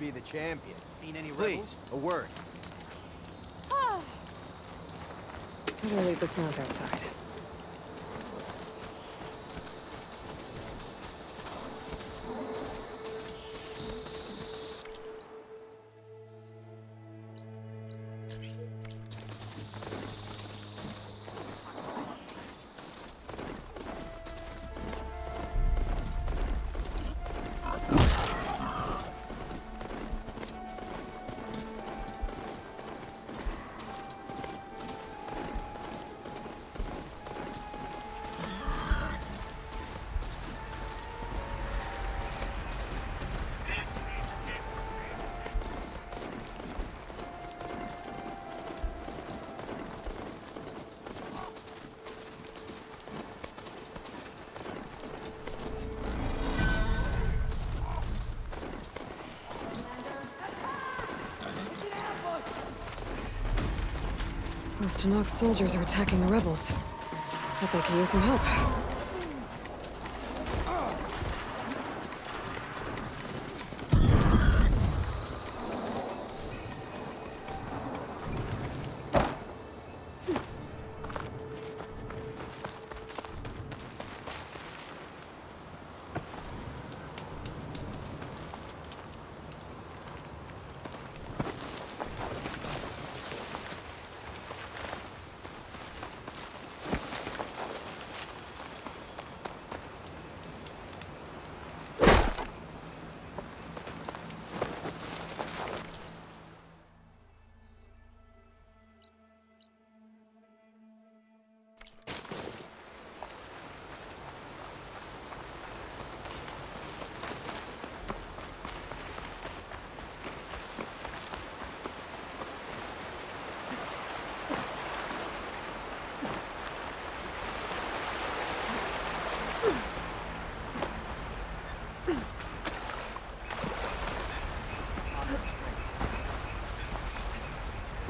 be the champion. Seen any Please, a word. Better leave this mount outside. Those Tenakth soldiers are attacking the rebels. Bet they could use some help.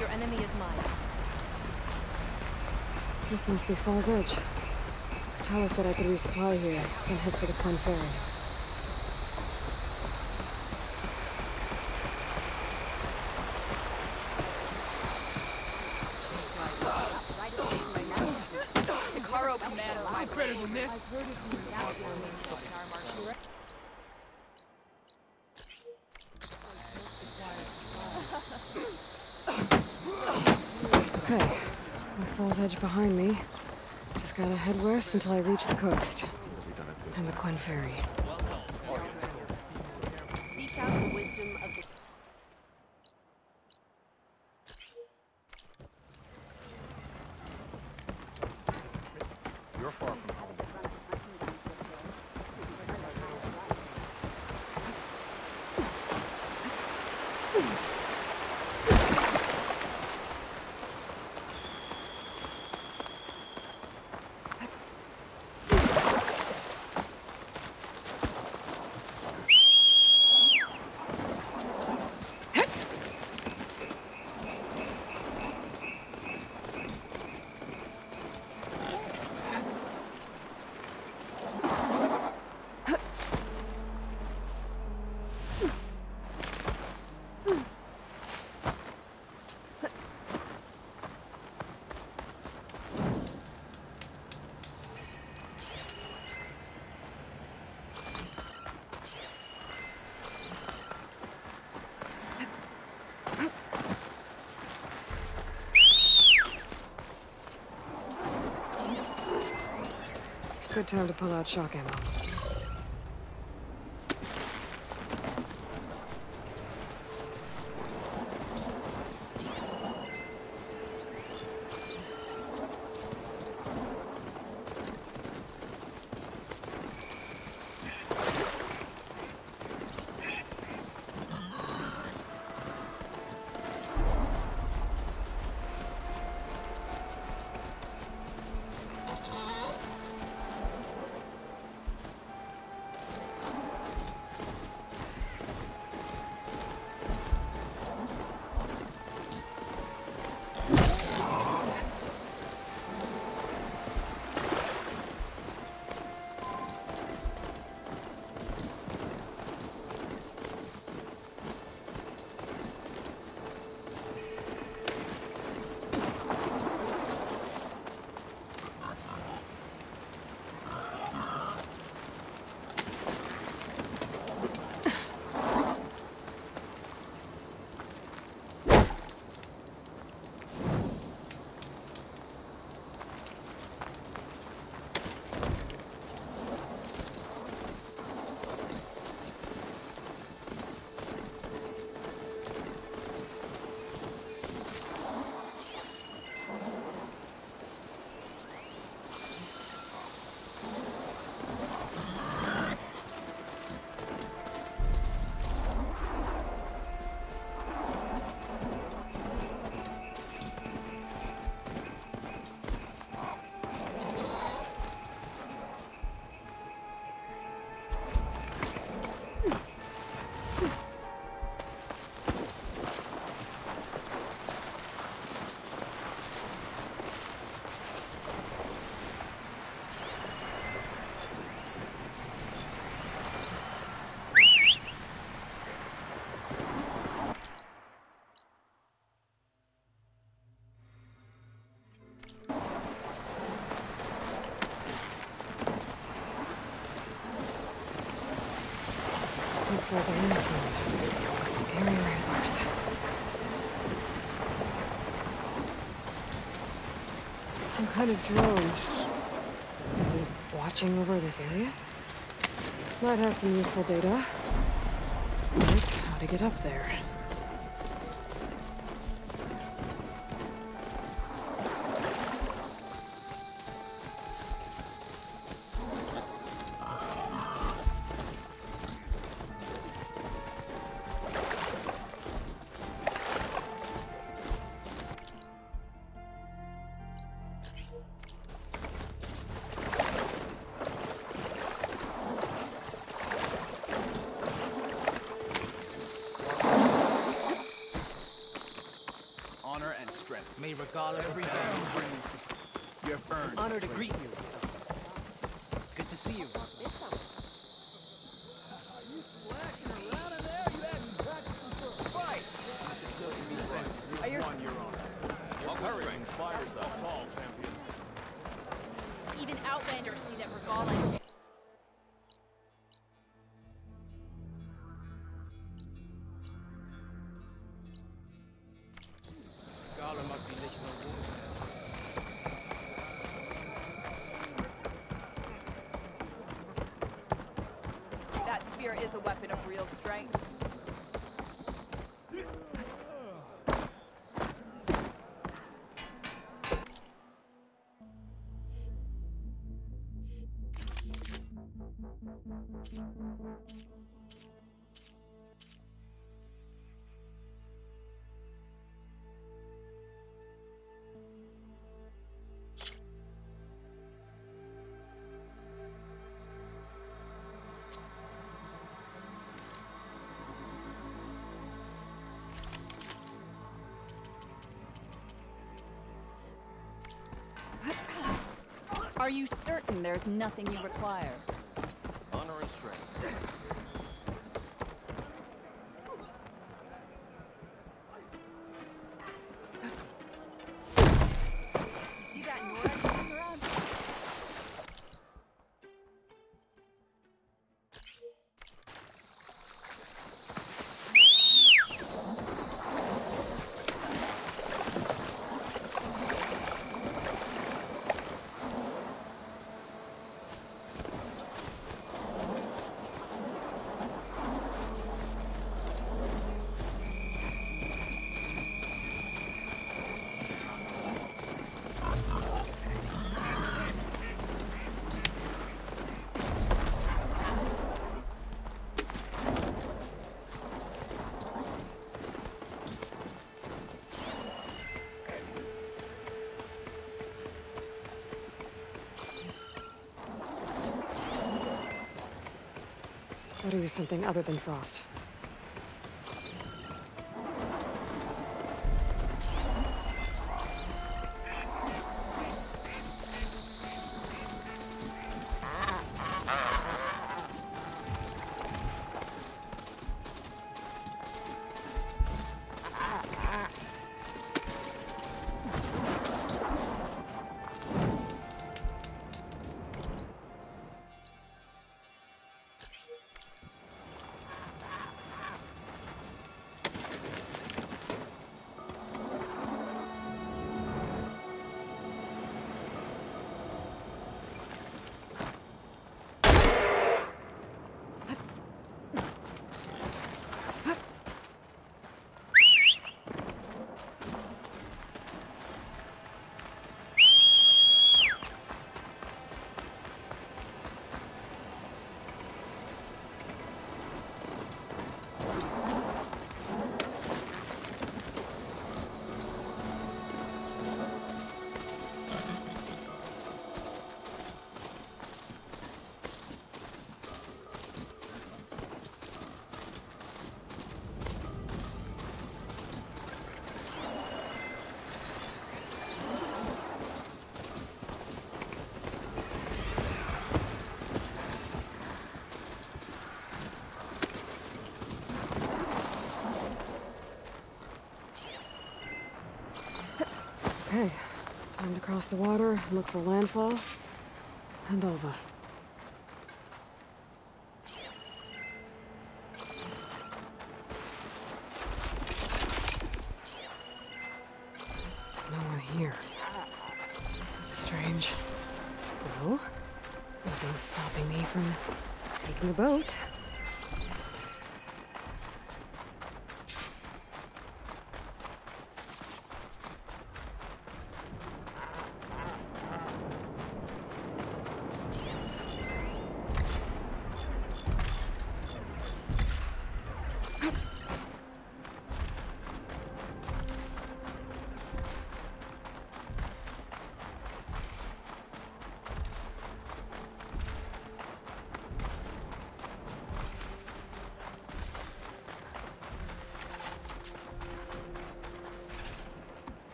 Your enemy is mine. This must be Fall's Edge. Tala said I could resupply here, and head for the Quen Ferry. The Caro commands my Better than this. Okay, with Fall's Edge behind me, just gotta head west until I reach the coast. And the Quen Ferry. Good time to pull out shock ammo. Kind of drone. Is it watching over this area? Might have some useful data. But how to get up there? Strength. May regardless every day you brings. You have earned. Honor to Are you certain there's nothing you require? Gotta use something other than frost. across the water, look for landfall, and over. No one here. That's strange. No? Nothing's stopping me from taking a boat.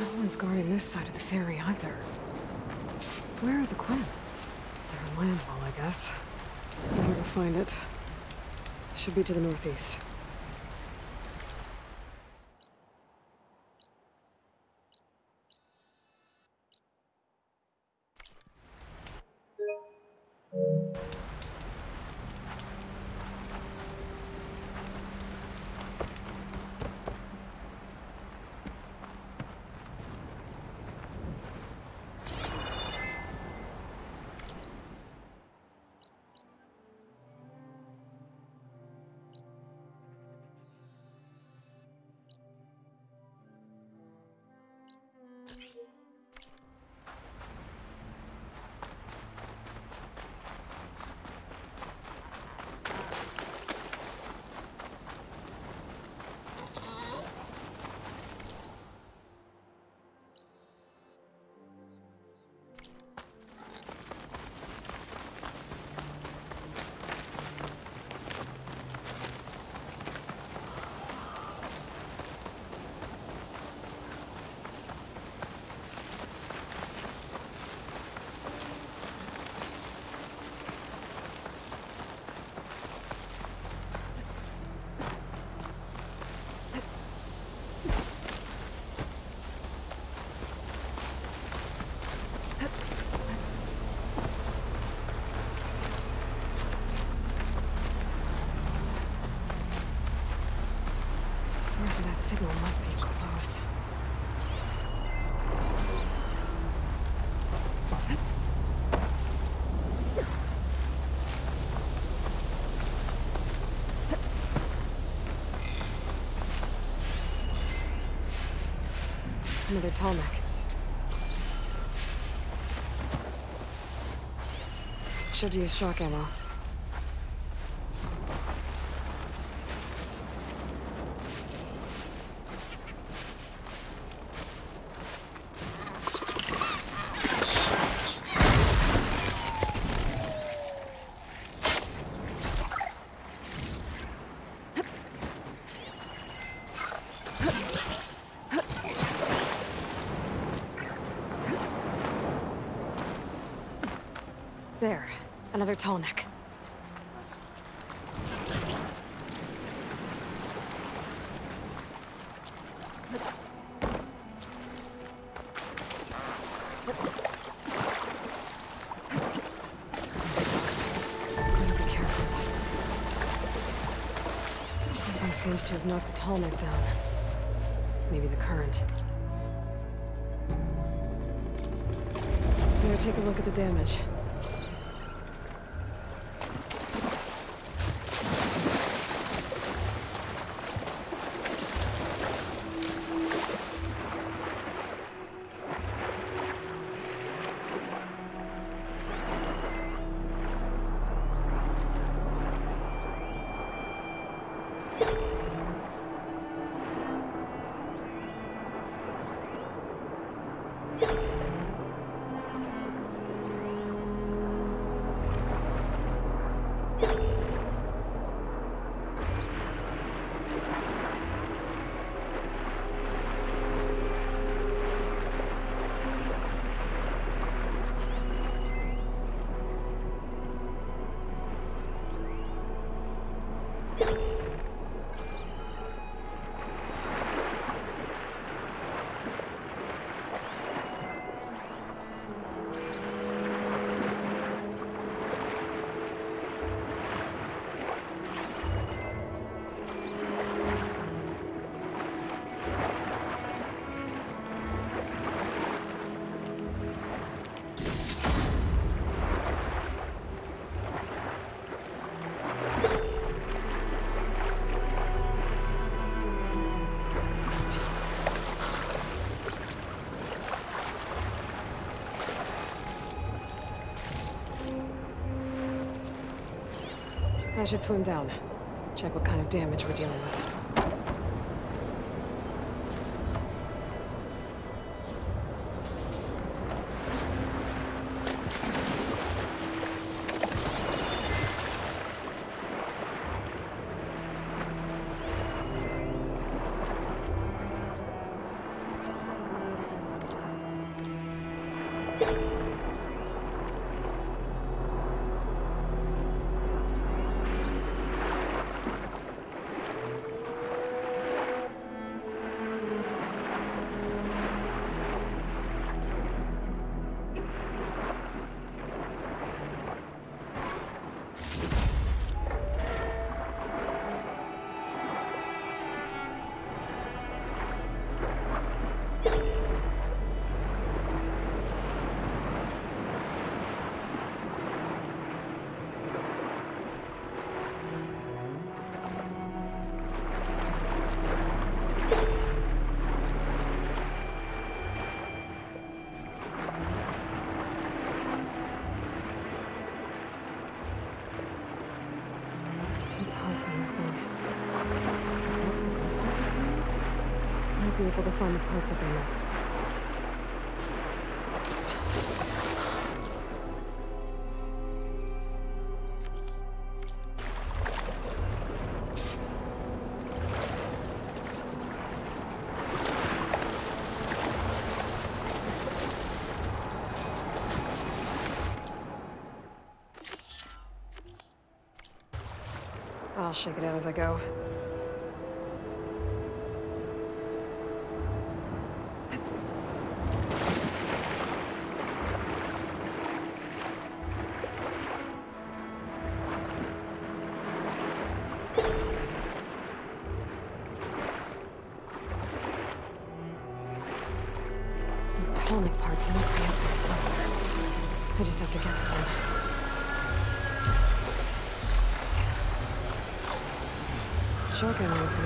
No one's guarding this side of the ferry either. Where are the Quen? They're in Landfall, I guess. Better go find it. Should be to the northeast. Another Tallneck. Should use shock ammo. another Tallneck. seems to have knocked the Tallneck down. Maybe the current. Here, take a look at the damage. I should swim down. Check what kind of damage we're dealing with. The parts of nest. I'll shake it out as I go. Shotgun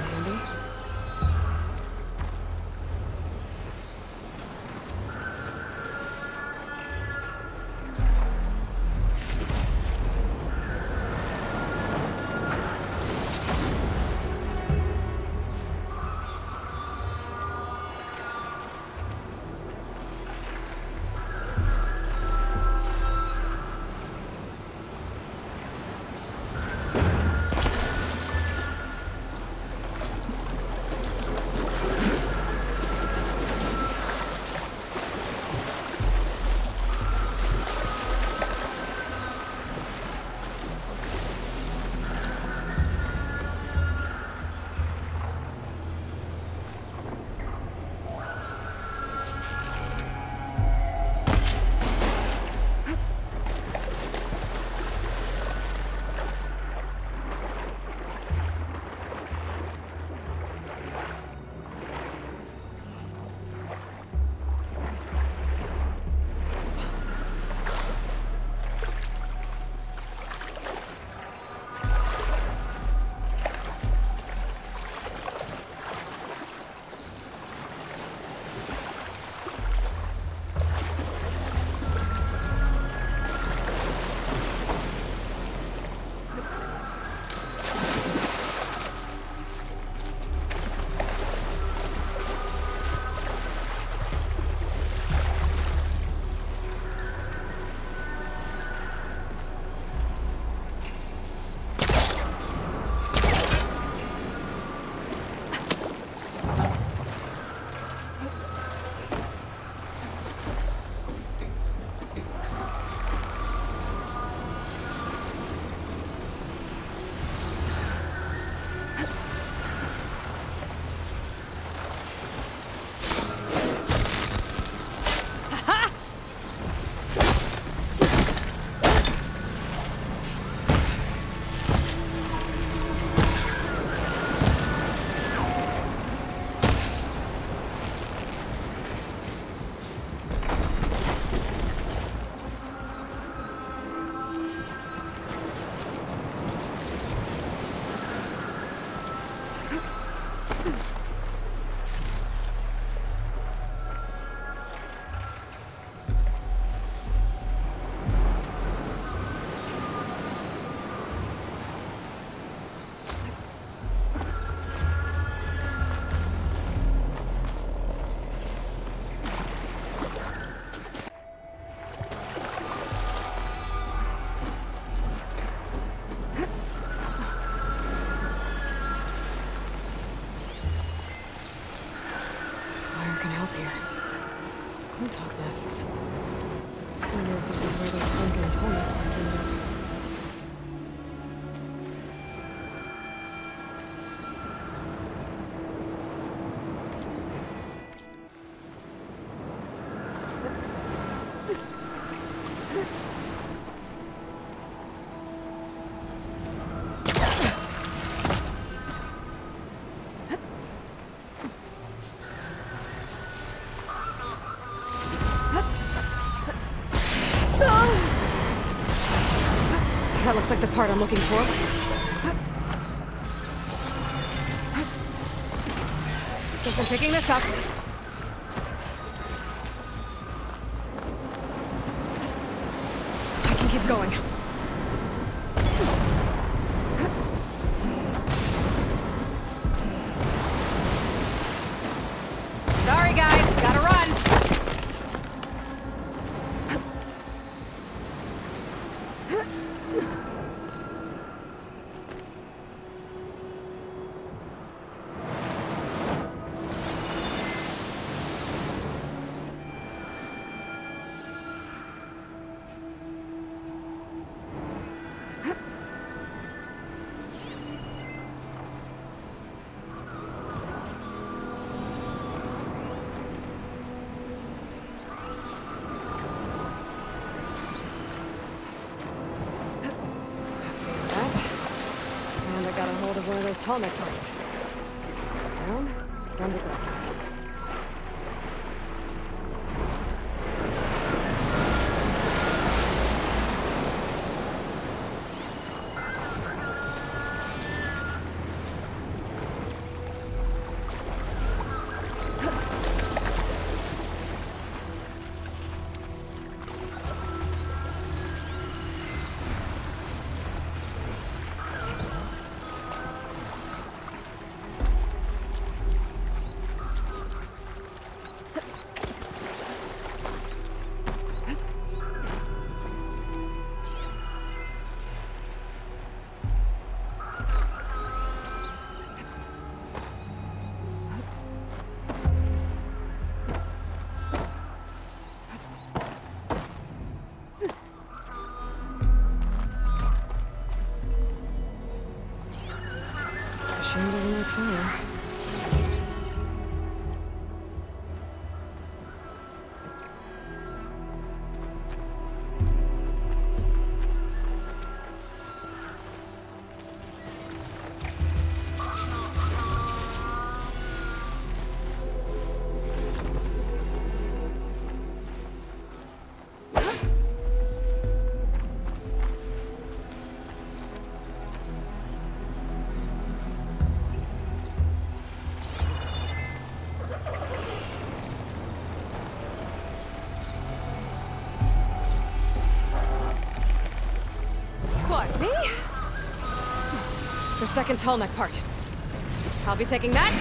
looks like the part I'm looking for. Just I'm picking this up. atomic second Tallneck part. I'll be taking that,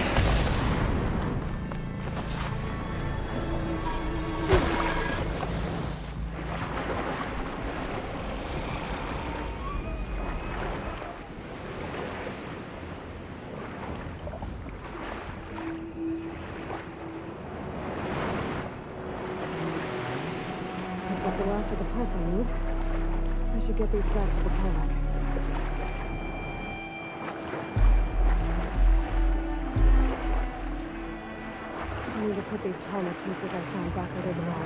put these tiny pieces I found back at Oberlin.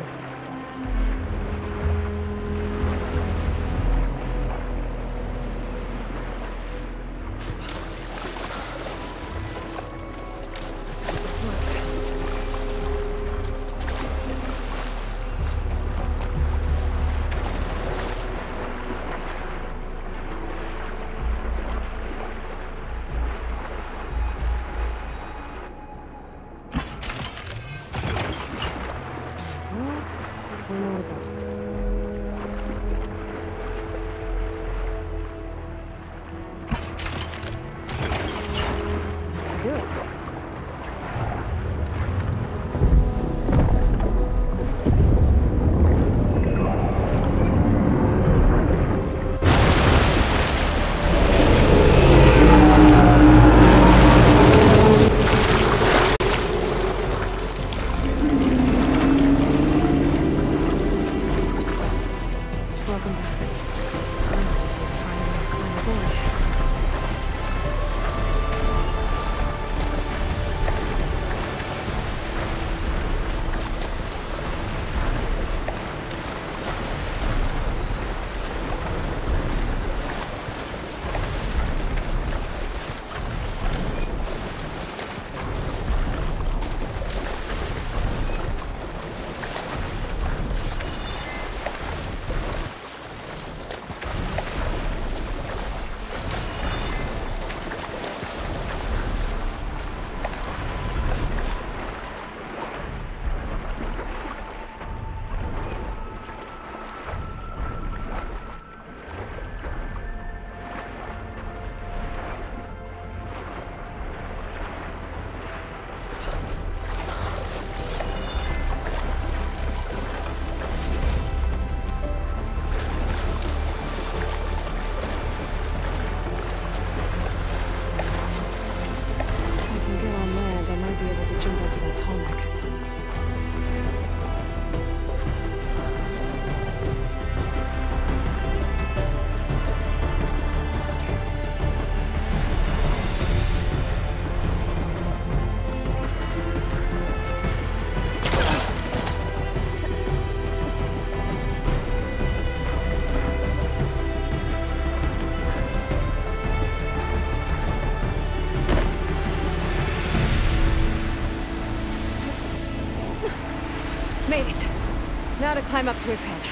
Gotta climb up to his head.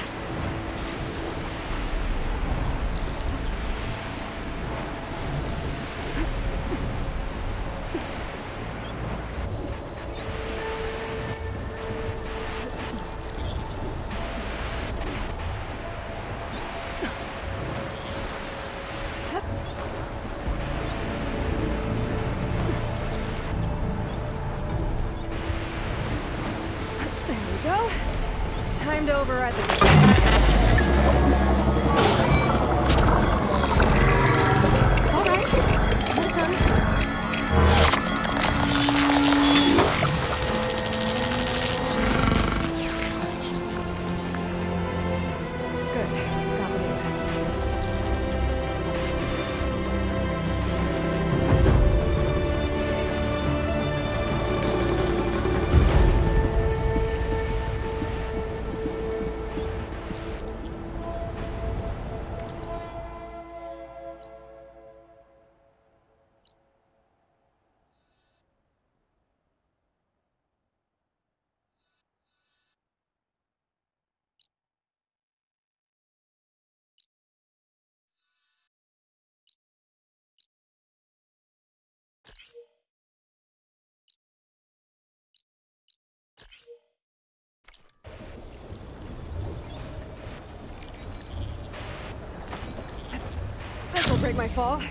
My fall.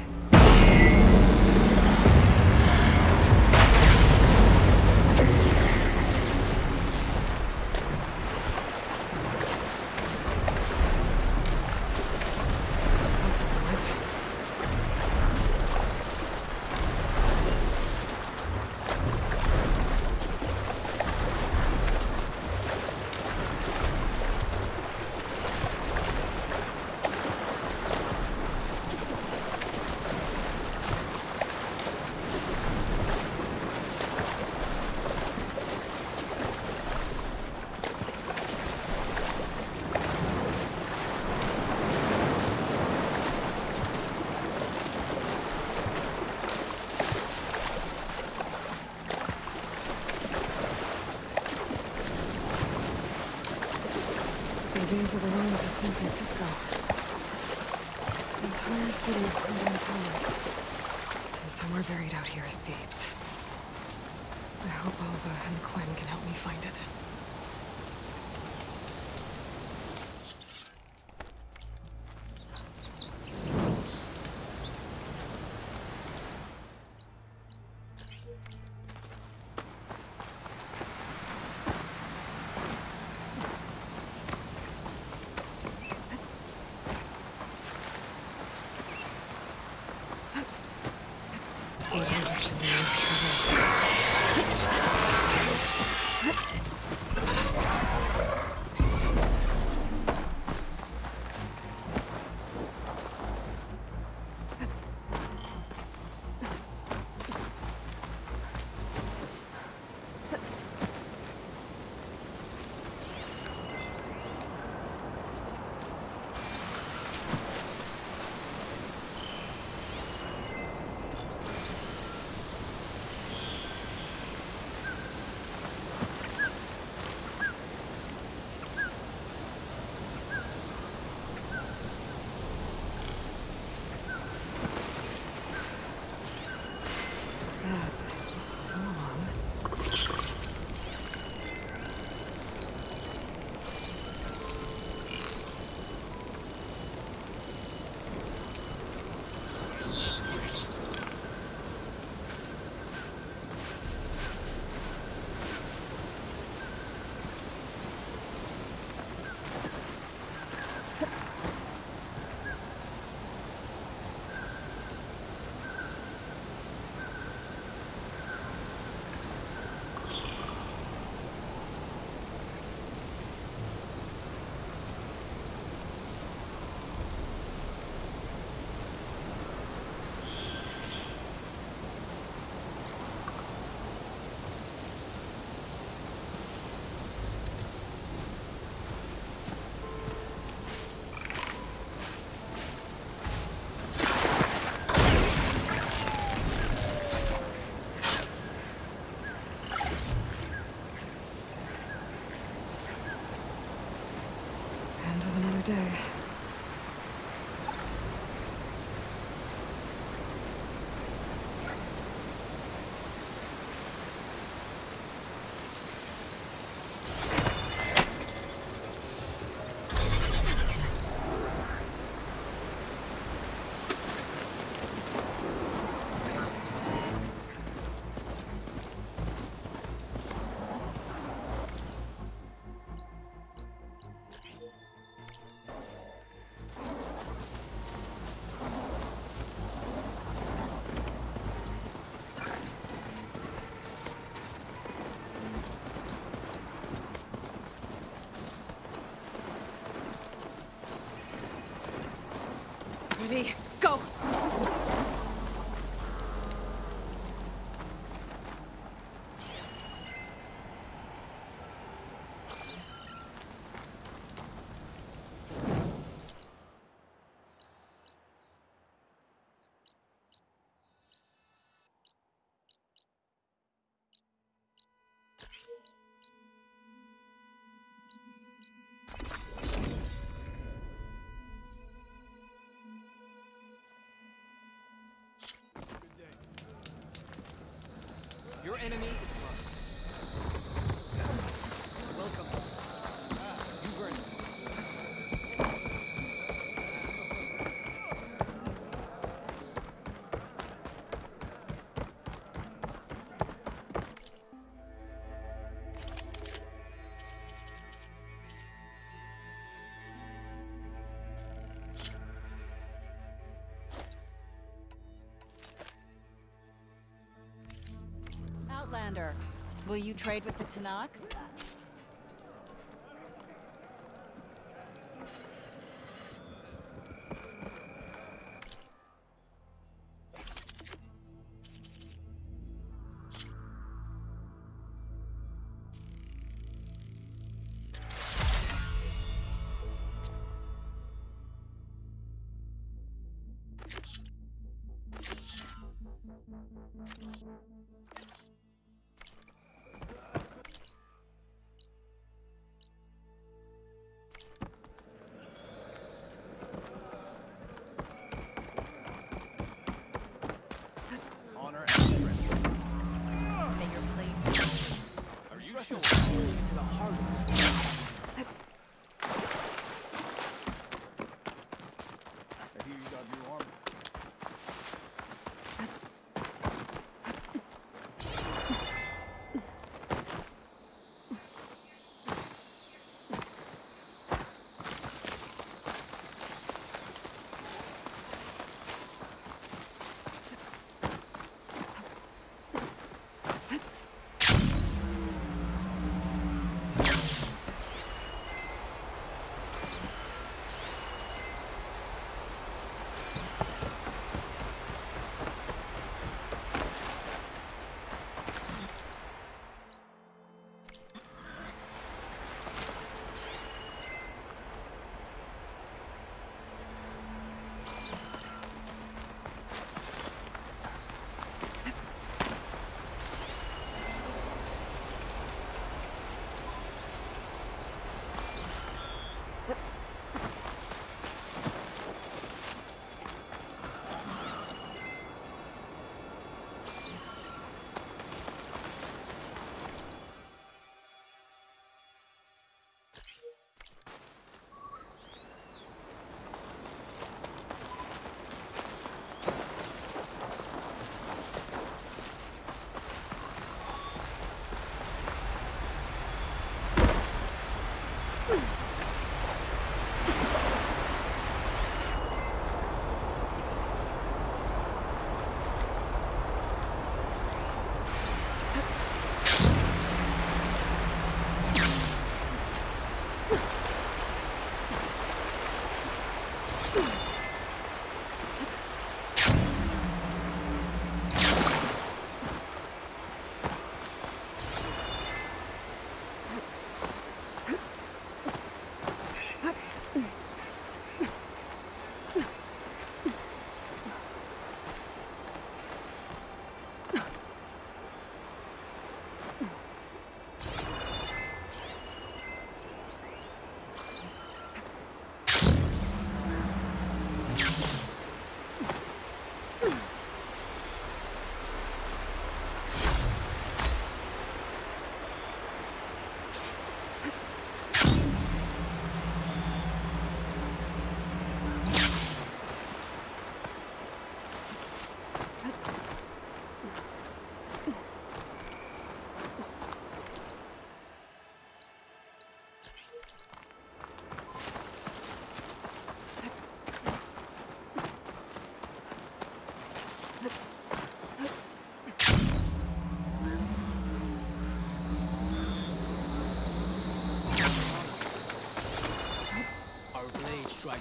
That's alive. So these are the ruins of San Francisco. The entire city of crumbling towers. And somewhere buried out here is Thebes. I hope Alva and Quen can help me find it. stay. enemy is Commander, will you trade with the Tenakth?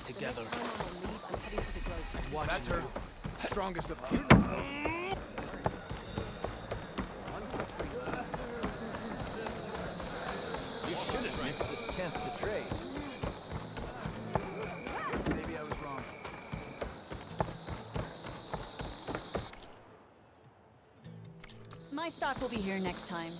The grove. Watch That's her. Strongest of you. You should have missed this chance to trade. Maybe I was wrong. My stock will be here next time.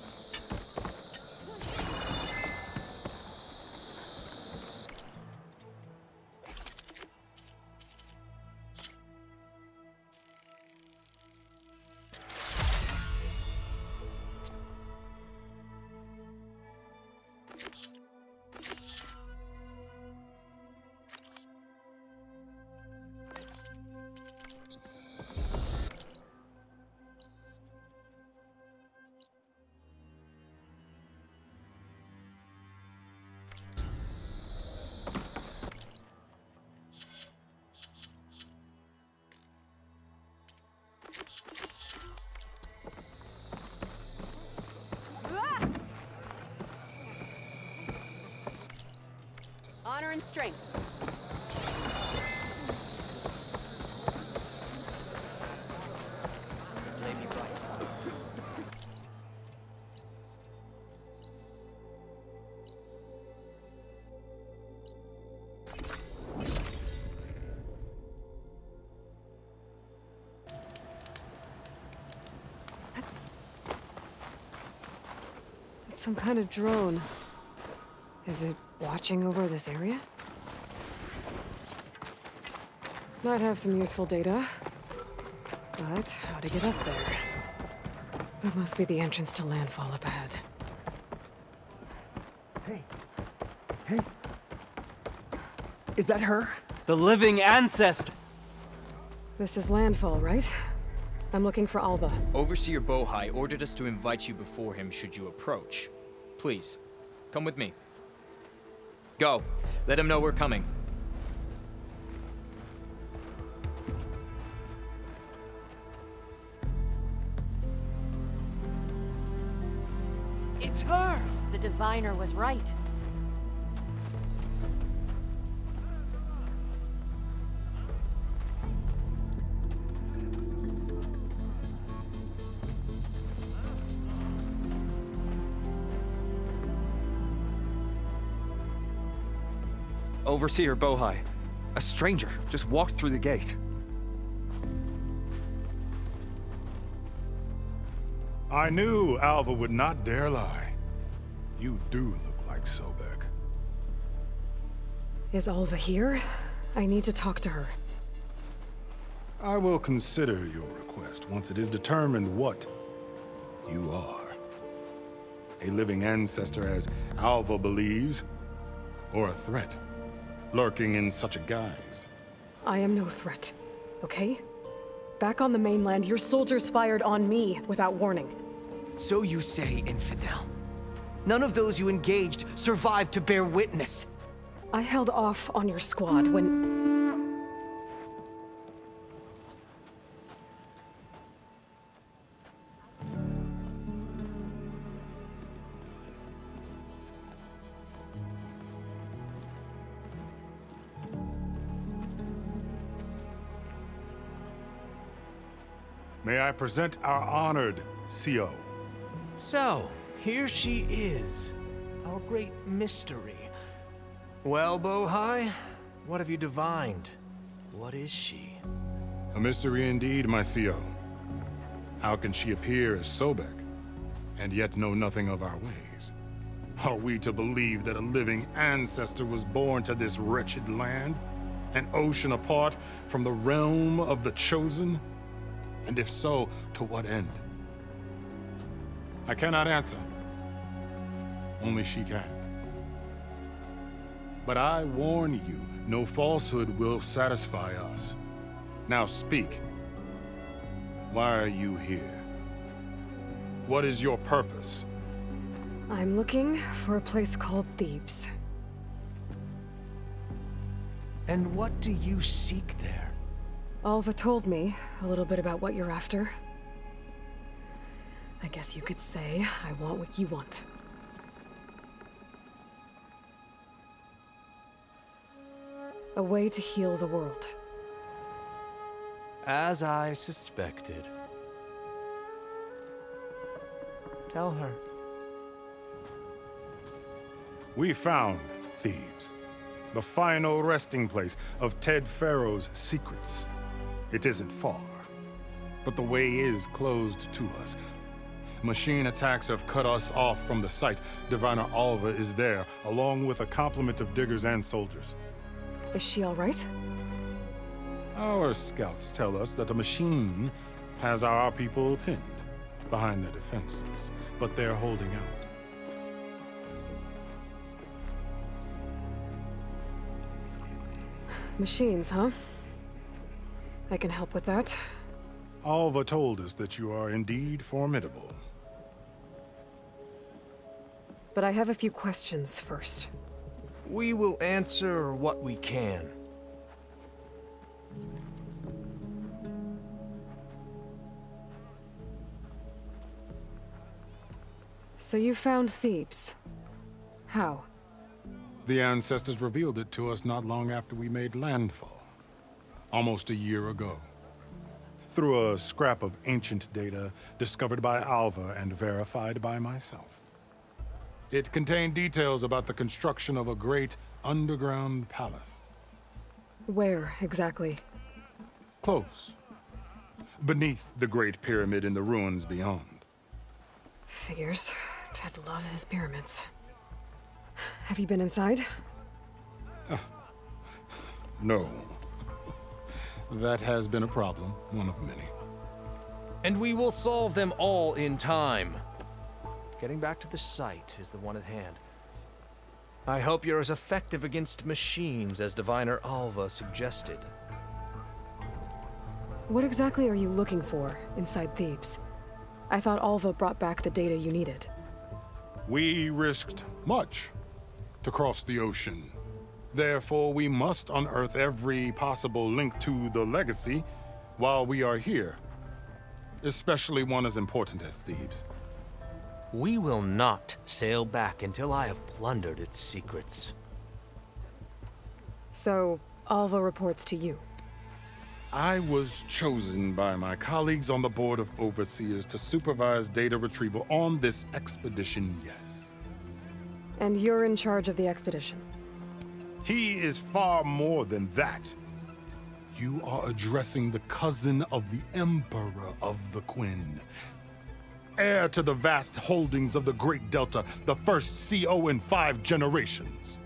Honor and strength. It's some kind of drone. Is it watching over this area? Might have some useful data. But how to get up there? That must be the entrance to landfall up ahead. Hey. Hey. Is that her? The living ancestor! This is landfall, right? I'm looking for Alva. Overseer Bohai ordered us to invite you before him should you approach. Please, come with me. Go. Let him know we're coming. It's her! The diviner was right. Overseer Bohai. A stranger just walked through the gate. I knew Alva would not dare lie. You do look like Sobeck. Is Alva here? I need to talk to her. I will consider your request once it is determined what you are. A living ancestor, as Alva believes, or a threat, lurking in such a guise. I am no threat, okay? Back on the mainland, your soldiers fired on me without warning. So you say, infidel. None of those you engaged survived to bear witness. I held off on your squad when... present our honored CO. So, here she is. Our great mystery. Well, Bohai, what have you divined? What is she? A mystery indeed, my CO. How can she appear as Sobeck, and yet know nothing of our ways? Are we to believe that a living ancestor was born to this wretched land? An ocean apart from the realm of the Chosen? And if so, to what end? I cannot answer. Only she can. But I warn you, no falsehood will satisfy us. Now speak. Why are you here? What is your purpose? I'm looking for a place called Thebes. And what do you seek there? Alva told me a little bit about what you're after. I guess you could say I want what you want. A way to heal the world. As I suspected. Tell her. We found Thebes, the final resting place of Ted Faro's secrets. It isn't far, but the way is closed to us. Machine attacks have cut us off from the site. Diviner Alva is there, along with a complement of diggers and soldiers. Is she all right? Our scouts tell us that a machine has our people pinned behind their defenses, but they're holding out. Machines, huh? I can help with that. Alva told us that you are indeed formidable. But I have a few questions first. We will answer what we can. So you found Thebes. How? The ancestors revealed it to us not long after we made landfall. Almost a year ago. Through a scrap of ancient data discovered by Alva and verified by myself. It contained details about the construction of a great underground palace. Where, exactly? Close. Beneath the Great Pyramid in the ruins beyond. Figures. Ted loves his pyramids. Have you been inside? No. That has been a problem, one of many. And we will solve them all in time. Getting back to the site is the one at hand. I hope you're as effective against machines as Diviner Alva suggested. What exactly are you looking for inside Thebes? I thought Alva brought back the data you needed. We risked much to cross the ocean. Therefore, we must unearth every possible link to the legacy while we are here. Especially one as important as Thebes. We will not sail back until I have plundered its secrets. So, Alva reports to you. I was chosen by my colleagues on the Board of Overseers to supervise data retrieval on this expedition, yes. And you're in charge of the expedition. He is far more than that. You are addressing the cousin of the Emperor of the Quen. Heir to the vast holdings of the Great Delta, the first CO in five generations.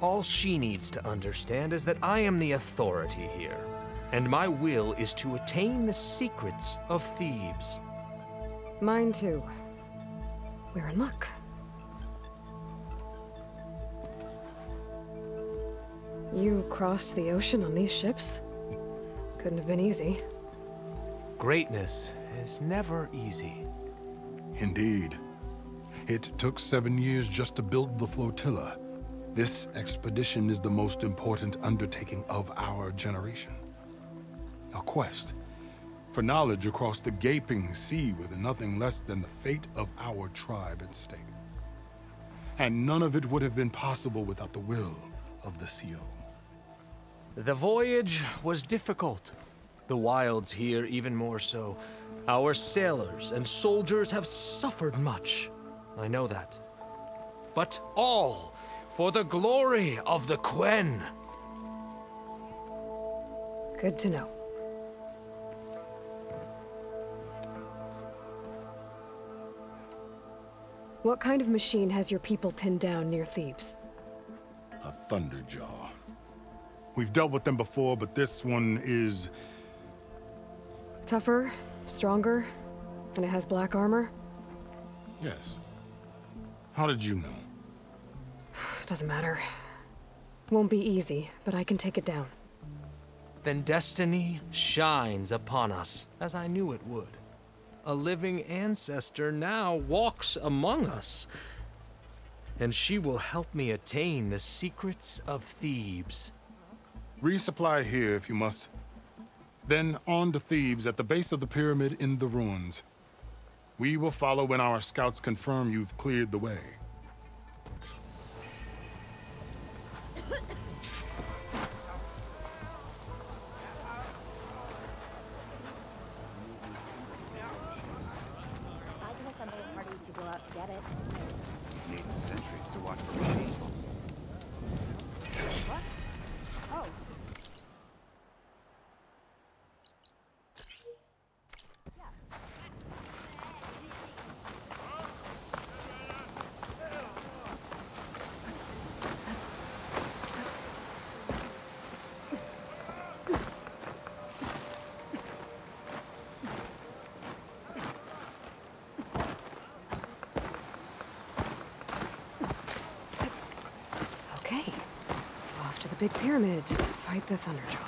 All she needs to understand is that I am the authority here, and my will is to attain the secrets of Thebes. Mine too. We're in luck. You crossed the ocean on these ships? Couldn't have been easy. Greatness is never easy. Indeed. It took seven years just to build the flotilla. This expedition is the most important undertaking of our generation. A quest for knowledge across the gaping sea with nothing less than the fate of our tribe at stake. And none of it would have been possible without the will of the CO. The voyage was difficult. The wilds here even more so. Our sailors and soldiers have suffered much. I know that. But all for the glory of the Quen. Good to know. What kind of machine has your people pinned down near Thebes? A Thunderjaw. We've dealt with them before, but this one is... Tougher, stronger, and it has black armor? Yes. How did you know? Doesn't matter. Won't be easy, but I can take it down. Then destiny shines upon us, as I knew it would. A living ancestor now walks among us. And she will help me attain the secrets of Thebes. Resupply here if you must. Then on to Thebes at the base of the pyramid in the ruins. We will follow when our scouts confirm you've cleared the way. big pyramid to fight the Thunderjaw.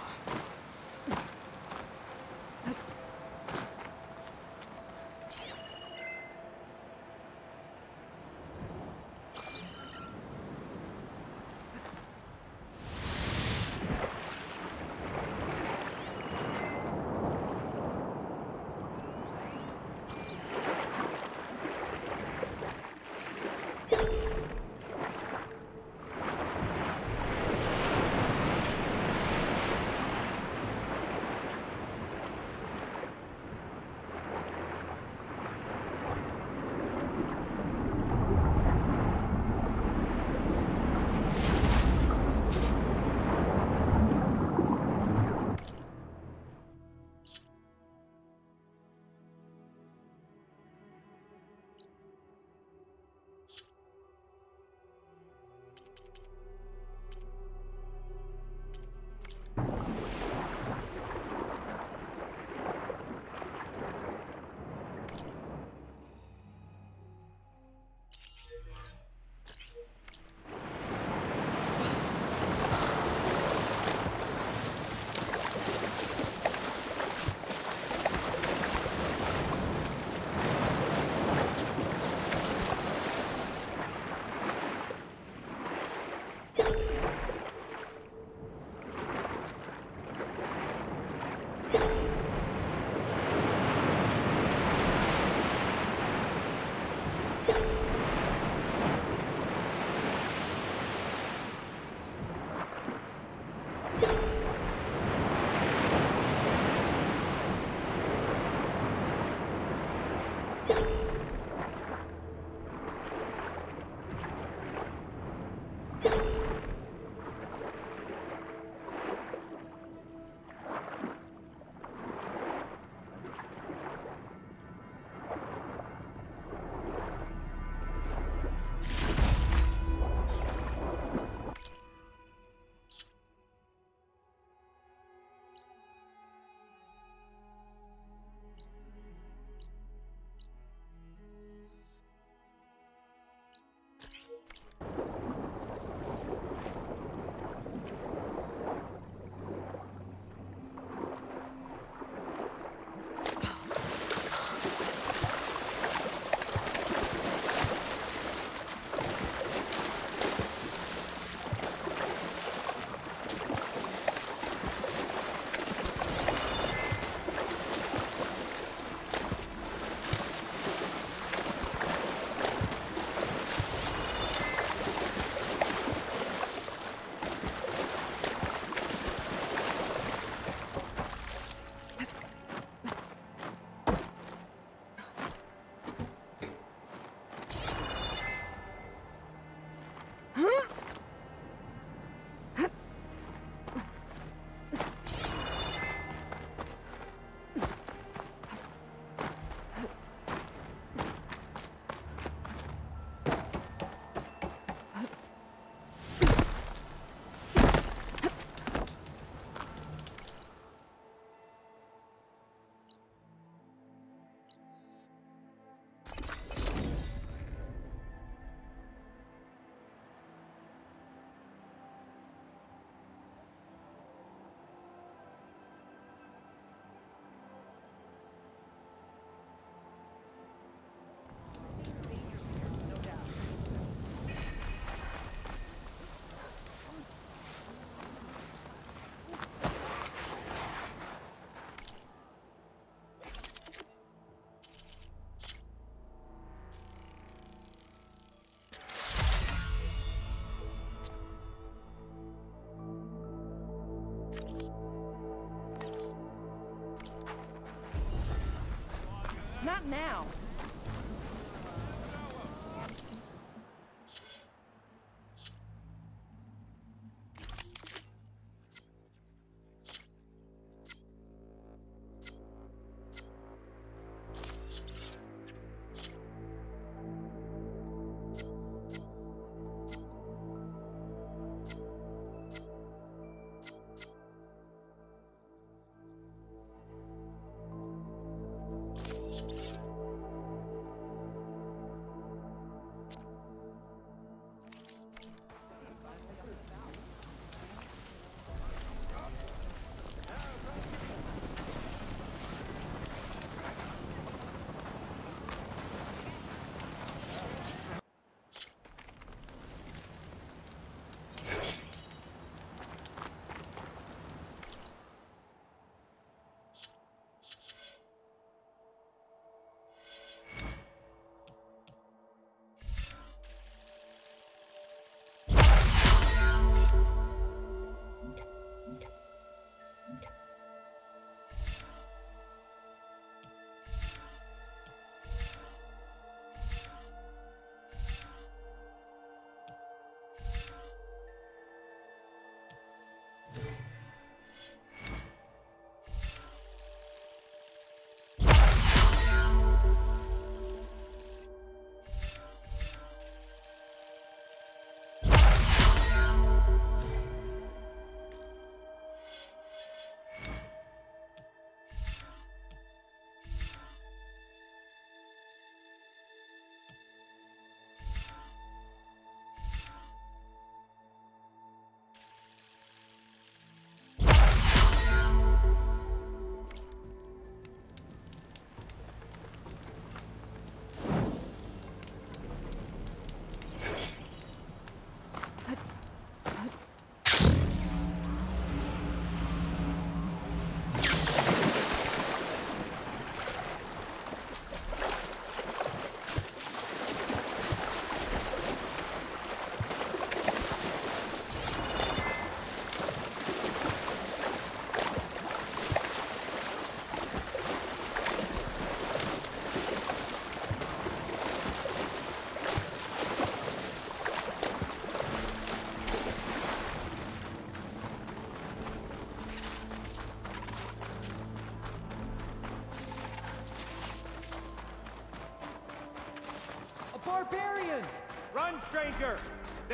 Now.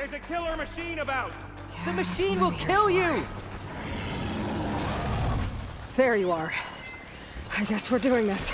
There's a killer machine about! The machine will kill you! There you are. I guess we're doing this.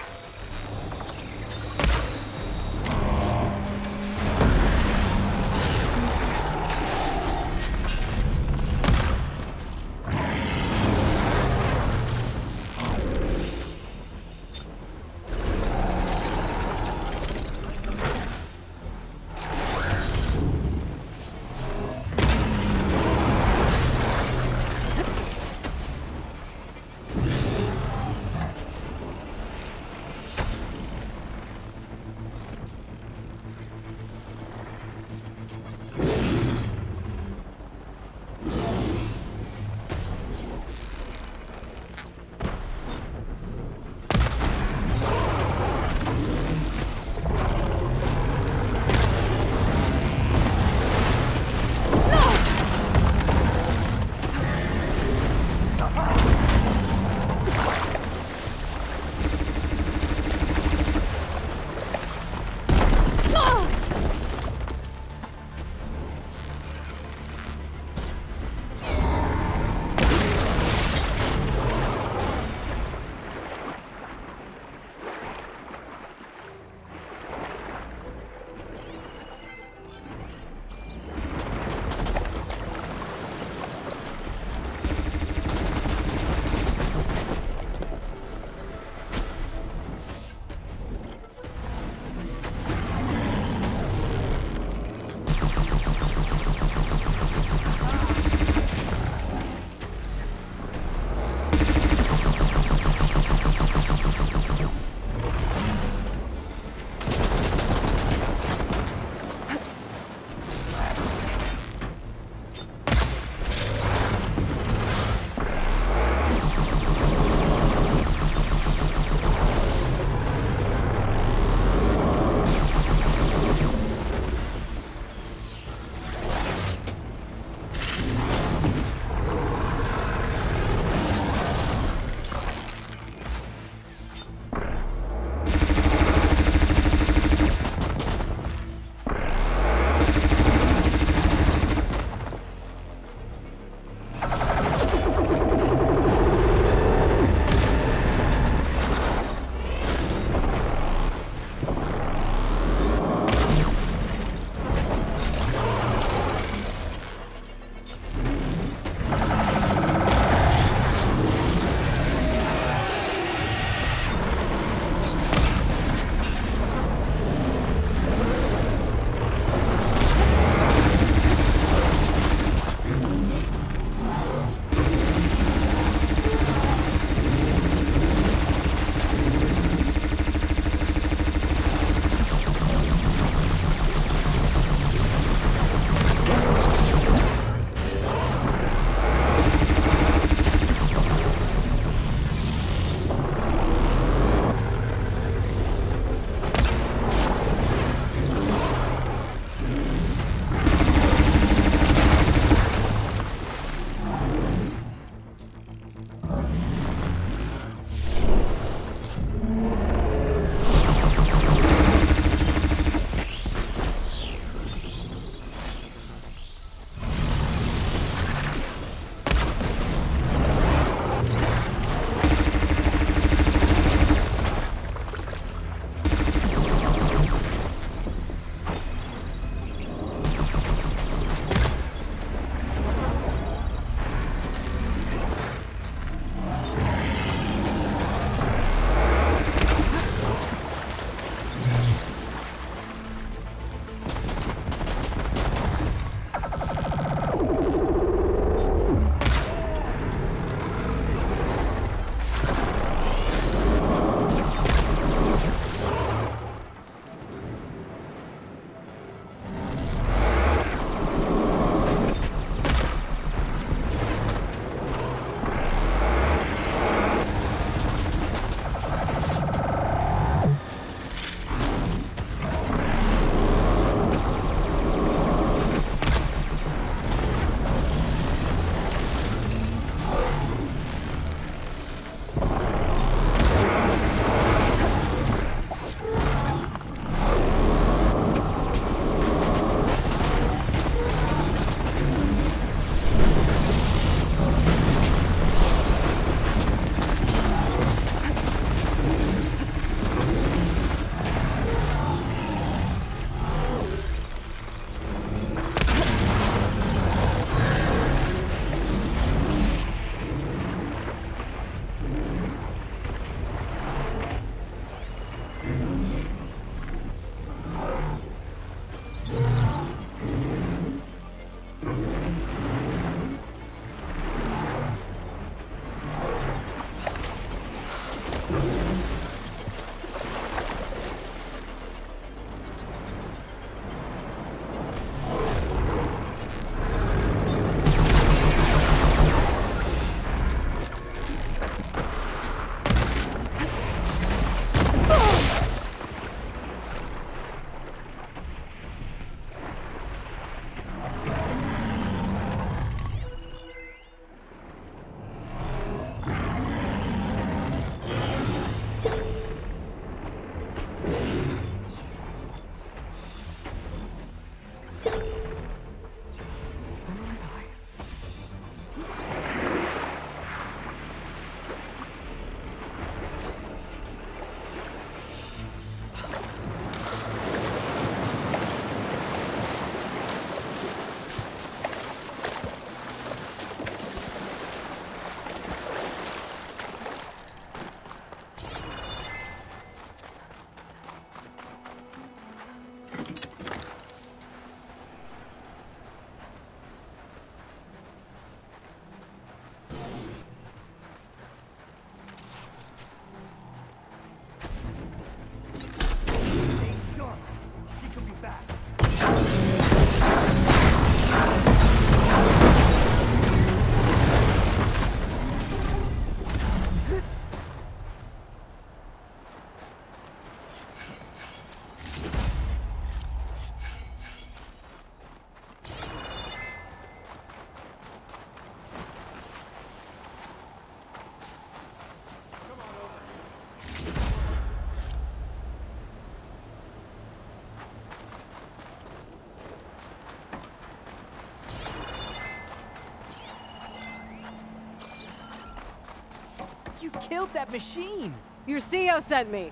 Killed that machine. Your CEO sent me.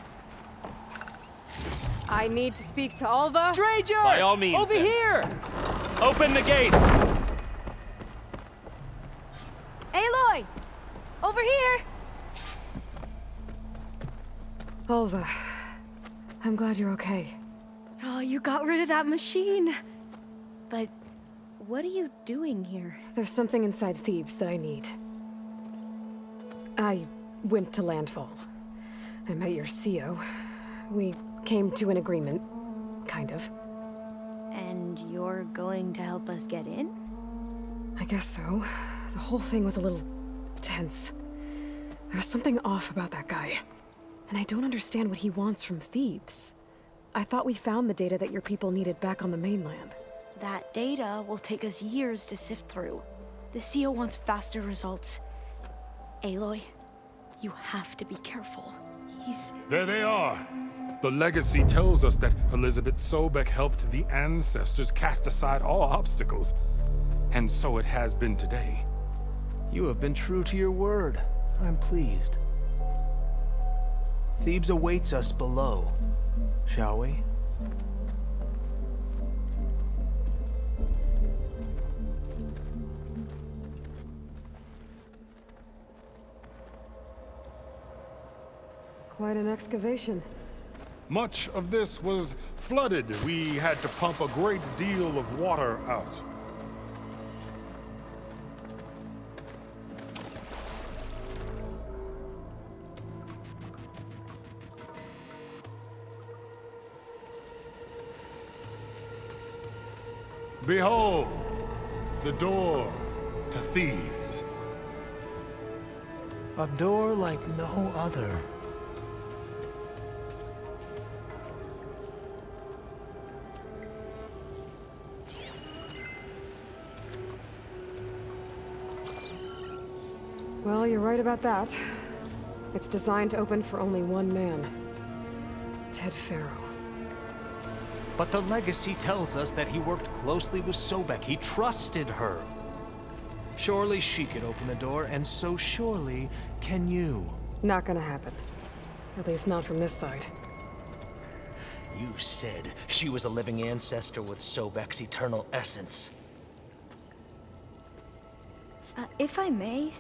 I need to speak to Alva. Stranger! By all means, Over then. here! Open the gates! Aloy! Over here! Alva, I'm glad you're okay. Oh, you got rid of that machine. But what are you doing here? There's something inside Thebes that I need. I went to landfall. I met your CEO. We came to an agreement, kind of. And you're going to help us get in? I guess so. The whole thing was a little tense. There's something off about that guy. And I don't understand what he wants from Thebes. I thought we found the data that your people needed back on the mainland. That data will take us years to sift through. The CEO wants faster results. Aloy, you have to be careful. He's... There they are. The legacy tells us that Elizabeth Sobeck helped the ancestors cast aside all obstacles. And so it has been today. You have been true to your word. I'm pleased. Thebes awaits us below. Shall we? Quite an excavation. Much of this was flooded. We had to pump a great deal of water out. Behold, the door to Thebes. A door like no other. Right about that. It's designed to open for only one man. Ted Faro. But the legacy tells us that he worked closely with Sobeck. He trusted her. Surely she could open the door, and so surely can you. Not gonna happen. At least not from this side. You said she was a living ancestor with Sobeck's eternal essence. Uh, if I may,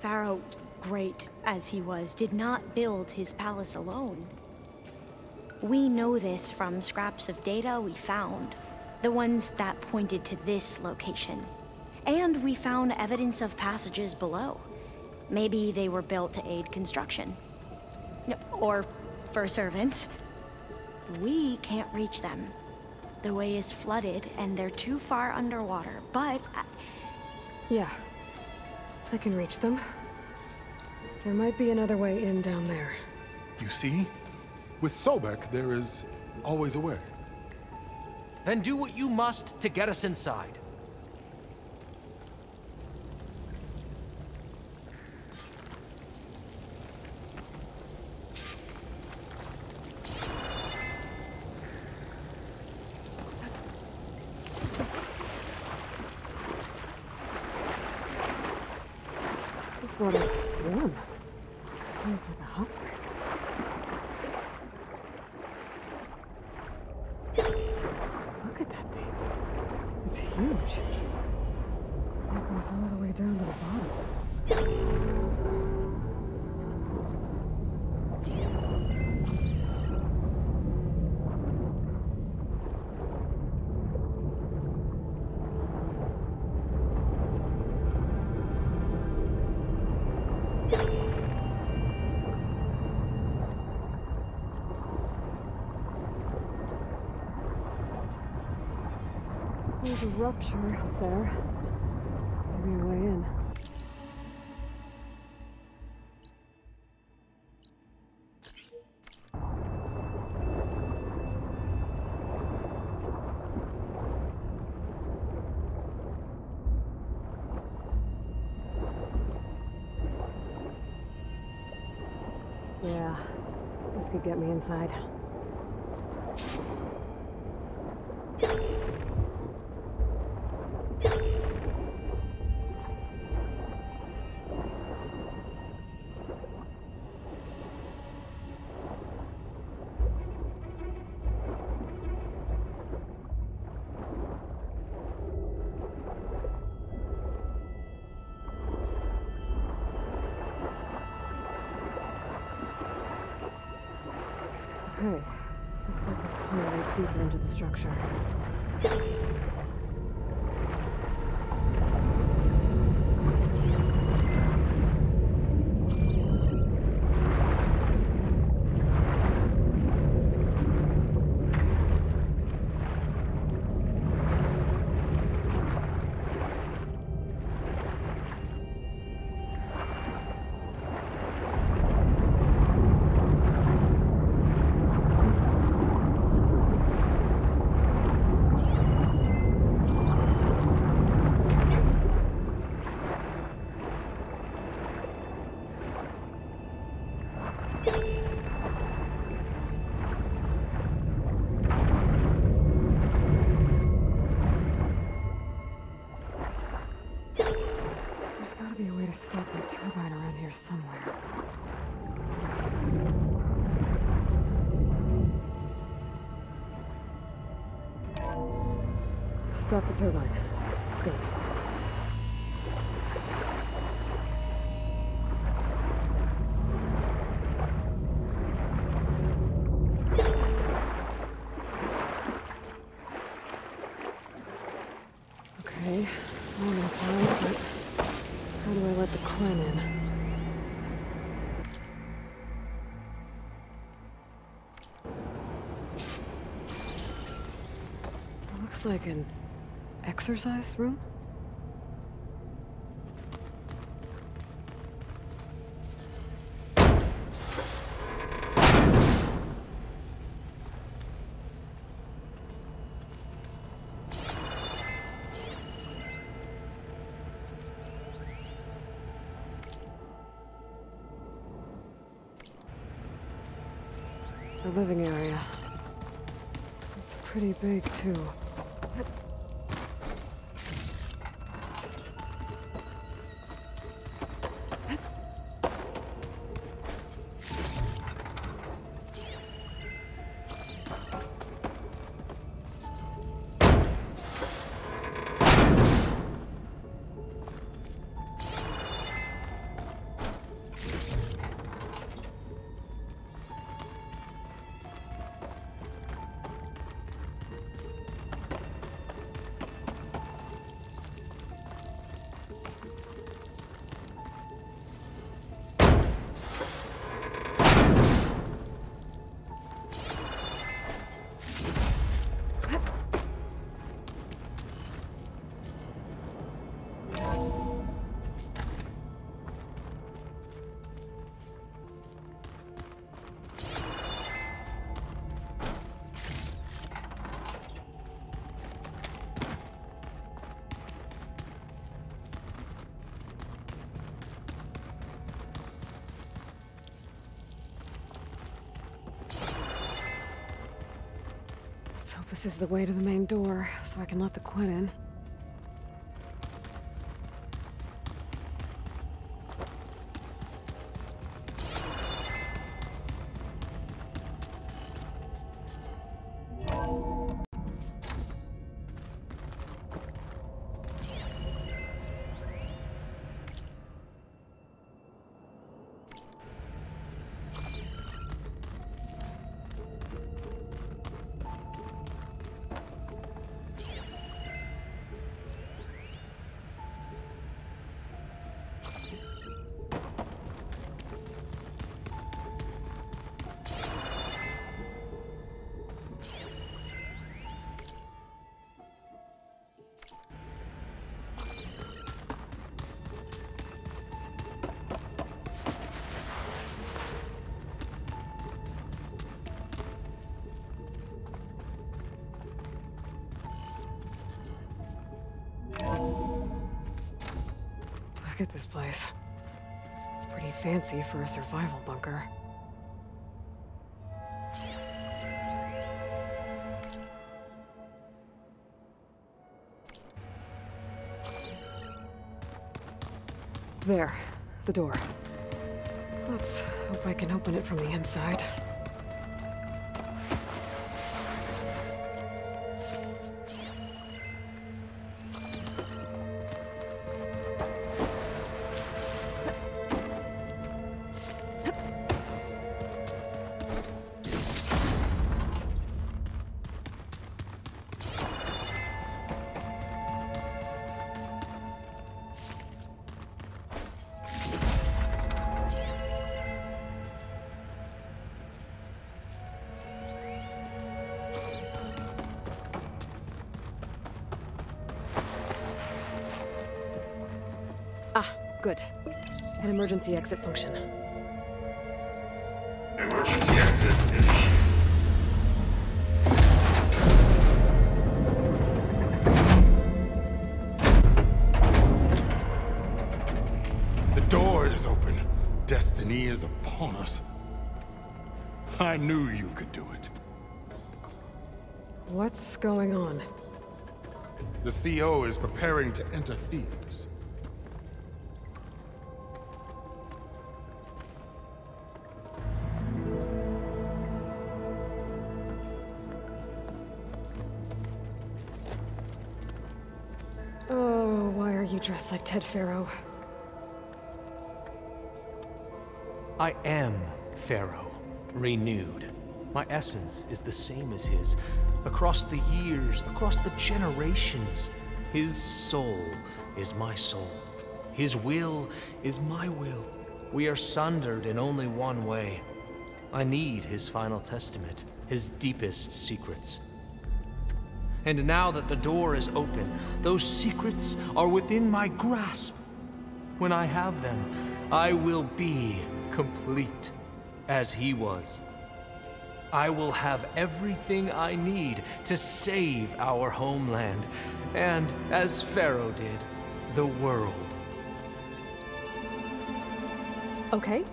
Faro, great as he was, did not build his palace alone. We know this from scraps of data we found, the ones that pointed to this location. And we found evidence of passages below. Maybe they were built to aid construction. Or for servants. We can't reach them. The way is flooded and they're too far underwater, but... I- Yeah. I can reach them. There might be another way in down there. You see? With Sobeck, there is always a way. Then do what you must to get us inside. A rupture up there. Maybe a way in. Yeah, this could get me inside. Structure. To stop that turbine around here somewhere. Stop the turbine. Good. Like an exercise room? The living area. It's pretty big, too. This is the way to the main door, so I can let the Quen in. This place. It's pretty fancy for a survival bunker. There, the door. Let's hope I can open it from the inside. An emergency exit function. Emergency exit initiated. The door is open. Destiny is upon us. I knew you could do it. What's going on? The CEO is preparing to enter Thebes. Dressed like Ted Faro. I am Faro, renewed. My essence is the same as his. Across the years, across the generations, his soul is my soul. His will is my will. We are sundered in only one way. I need his final testament, his deepest secrets. And now that the door is open, those secrets are within my grasp. When I have them, I will be complete, as he was. I will have everything I need to save our homeland, and, as Faro did, the world. Okay.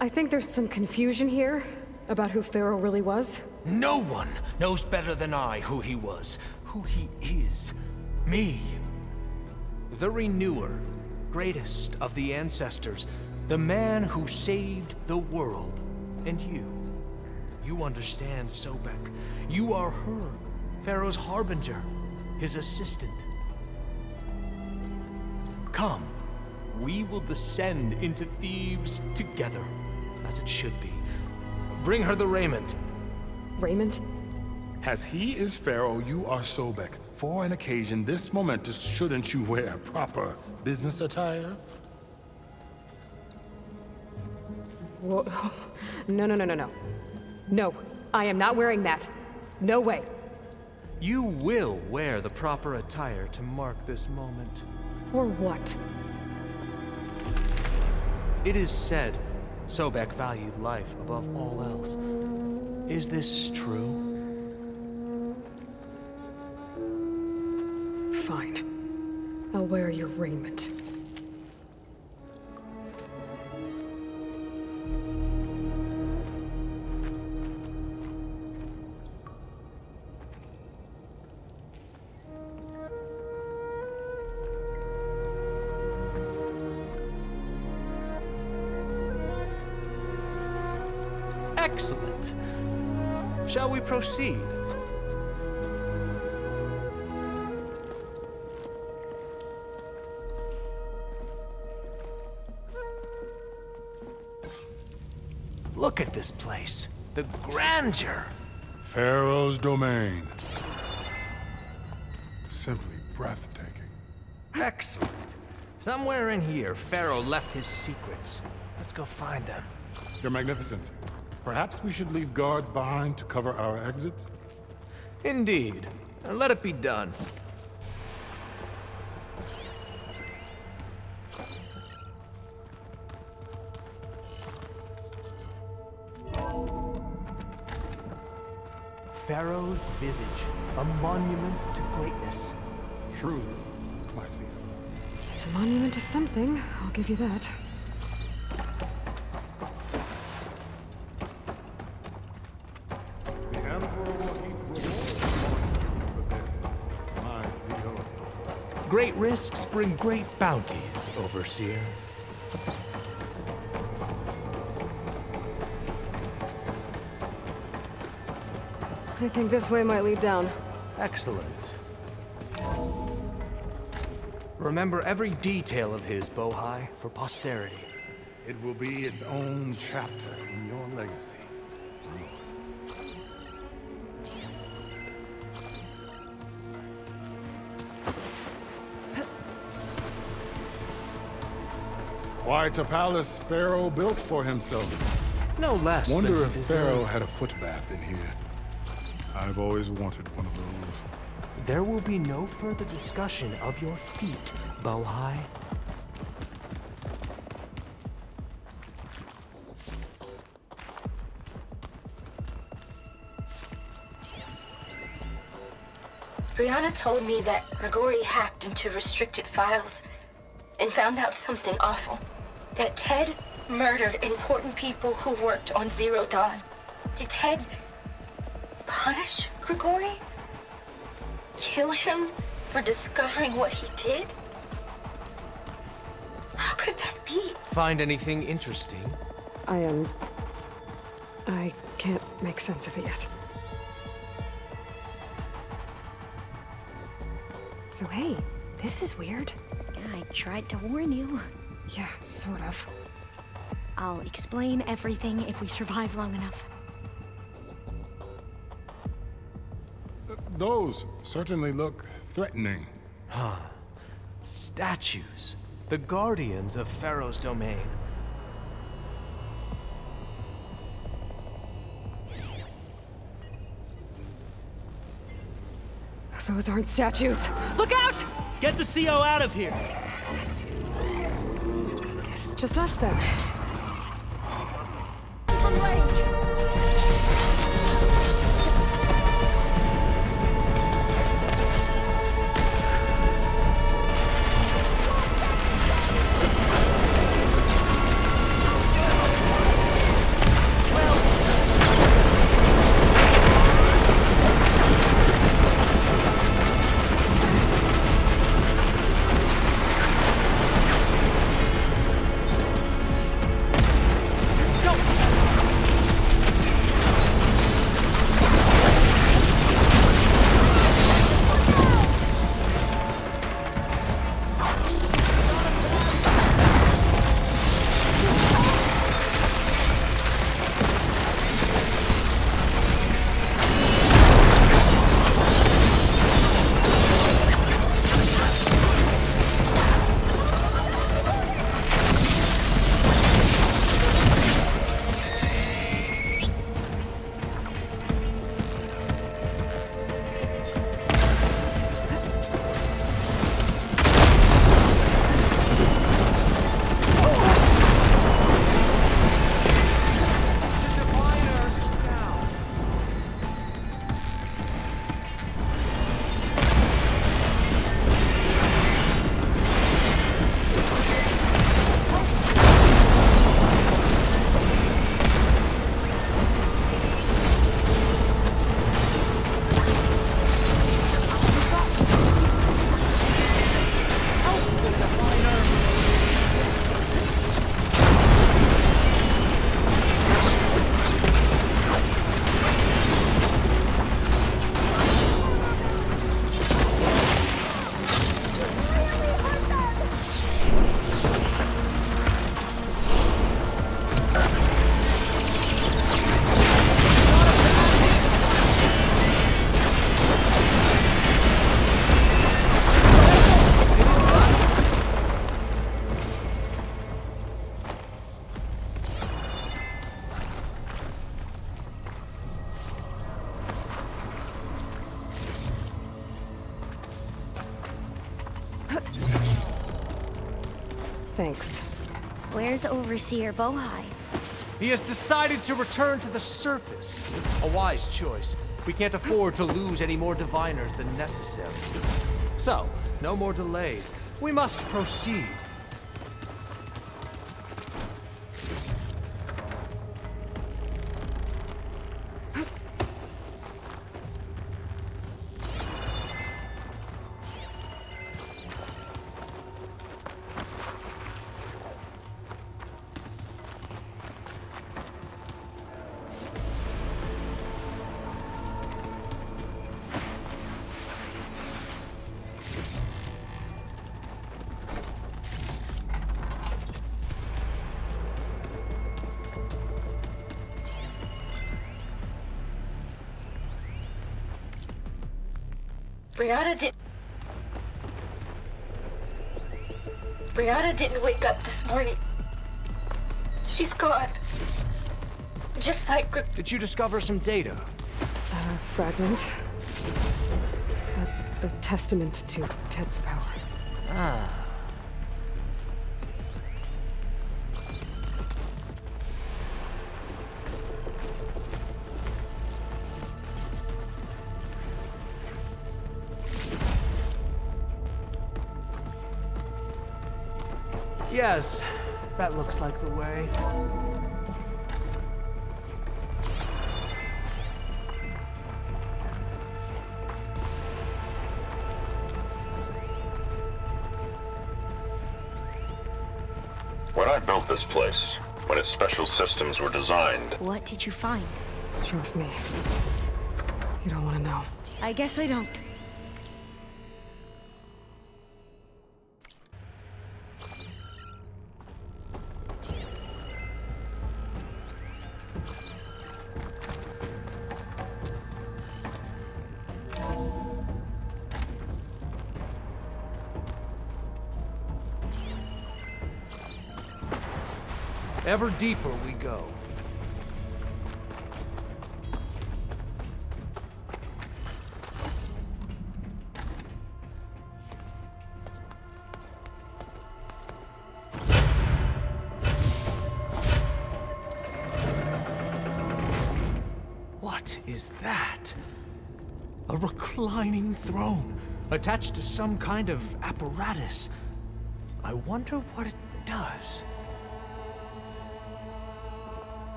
I think there's some confusion here about who Faro really was. No one knows better than I who he was, who he is. Me. The Renewer, greatest of the ancestors, the man who saved the world. And you. You understand, Sobeck. You are her, Faro's harbinger, his assistant. Come, we will descend into Thebes together, as it should be. Bring her the raiment. Raiment? As he is Faro, you are Sobeck. For an occasion this momentous, shouldn't you wear proper business attire? Whoa. No, no, no, no, no. No, I am not wearing that. No way. You will wear the proper attire to mark this moment. For what? It is said Sobeck valued life above all else. Is this true? Fine. I'll wear your raiment. Proceed? Look at this place. The grandeur. Faro's domain. Simply breathtaking. Excellent. Somewhere in here, Faro left his secrets. Let's go find them. Your Magnificence, perhaps we should leave guards behind to cover our exits? Indeed. And let it be done. Faro's visage, a monument to greatness. Truly, my seal. It's a monument to something, I'll give you that. Great risks bring great bounties, Overseer. I think this way might lead down. Excellent. Remember every detail of his, Bohai, for posterity. It will be its own chapter in your legacy. Why, a palace Faro built for himself. No less Wonder if Faro had a foot bath in here. I've always wanted one of those. There will be no further discussion of your feet, Bohai. Brianna told me that Grigori hacked into restricted files and found out something awful. That Ted murdered important people who worked on Zero Dawn. Did Ted punish Grigori? Kill him for discovering what he did? How could that be? Find anything interesting? I am... I can't make sense of it yet. So hey, this is weird. I tried to warn you. Yeah, sort of. I'll explain everything if we survive long enough. Uh, those certainly look threatening. Huh. Statues. The guardians of Faro's domain. Those aren't statues. Look out! Get the CEO out of here! Just us then. Where's Overseer Bohai? He has decided to return to the surface. A wise choice. We can't afford to lose any more diviners than necessary. So, no more delays. We must proceed. you discover some data? A fragment. A, a testament to Ted's power. Ah. Yes, that looks like the way. Place, when its special systems were designed, What did you find? Trust me. You don't want to know. I guess I don't. Ever deeper we go. What is that? A reclining throne, attached to some kind of apparatus. I wonder what it does.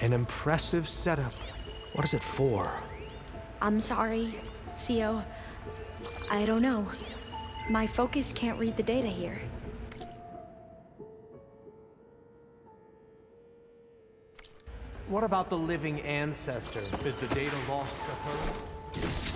An impressive setup. What is it for? I'm sorry, Co. I don't know. My focus can't read the data here. What about the living ancestor? Is the data lost to her?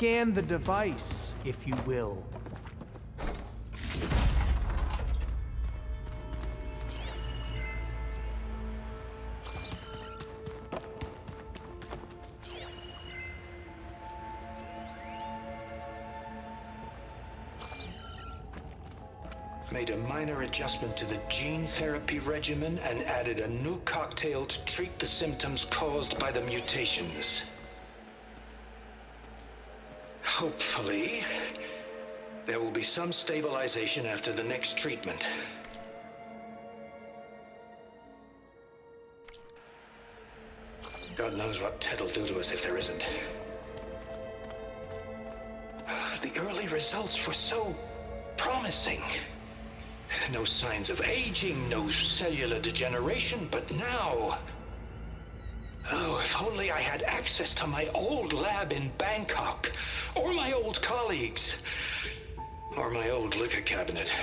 Scan the device, if you will. Made a minor adjustment to the gene therapy regimen and added a new cocktail to treat the symptoms caused by the mutations. Hopefully, there will be some stabilization after the next treatment. God knows what Ted will do to us if there isn't. The early results were so promising. No signs of aging, no cellular degeneration, but now... If only I had access to my old lab in Bangkok, or my old colleagues, or my old liquor cabinet.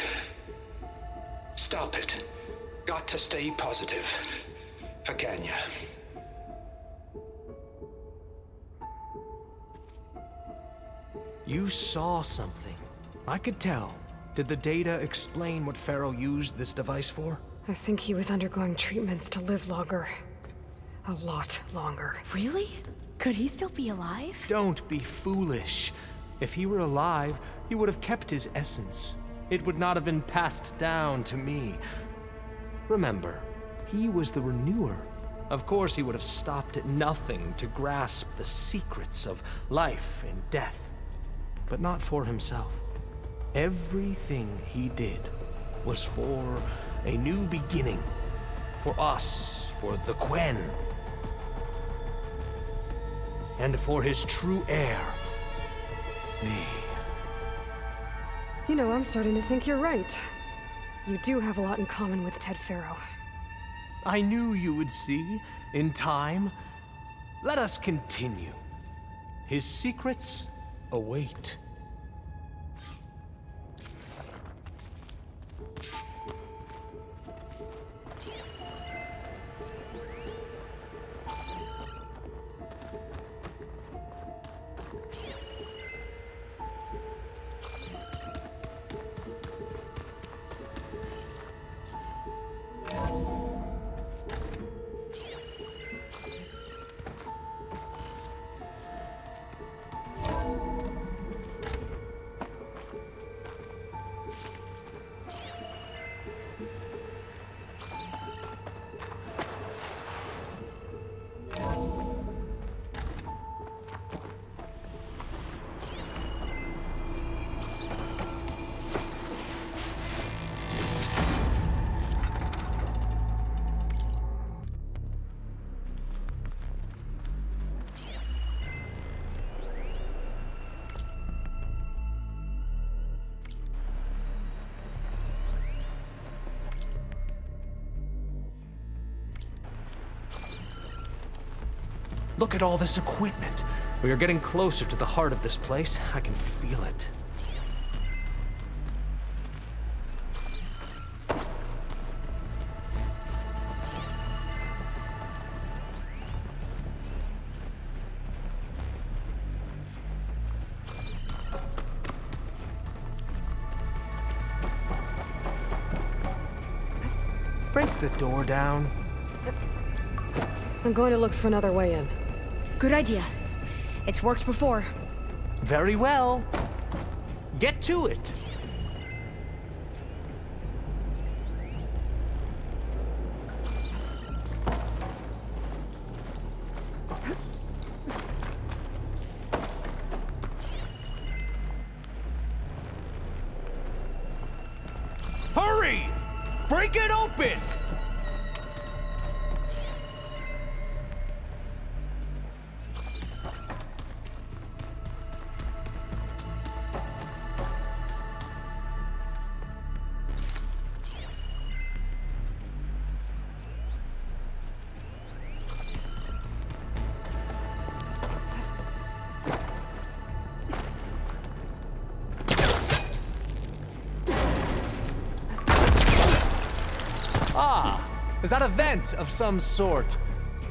Stop it. Got to stay positive. For Kanya. You saw something. I could tell. Did the data explain what Faro used this device for? I think he was undergoing treatments to live longer. A lot longer. Really? Could he still be alive? Don't be foolish. If he were alive, he would have kept his essence. It would not have been passed down to me. Remember, he was the renewer. Of course, he would have stopped at nothing to grasp the secrets of life and death. But not for himself. Everything he did was for a new beginning. For us, for the Quen. And for his true heir, me. You know, I'm starting to think you're right. You do have a lot in common with Ted Faro. I knew you would see, in time. Let us continue. His secrets await. Look at all this equipment. We are getting closer to the heart of this place. I can feel it. Break the door down. I'm going to look for another way in. Good idea. It's worked before. Very well. Get to it. Is that a vent of some sort?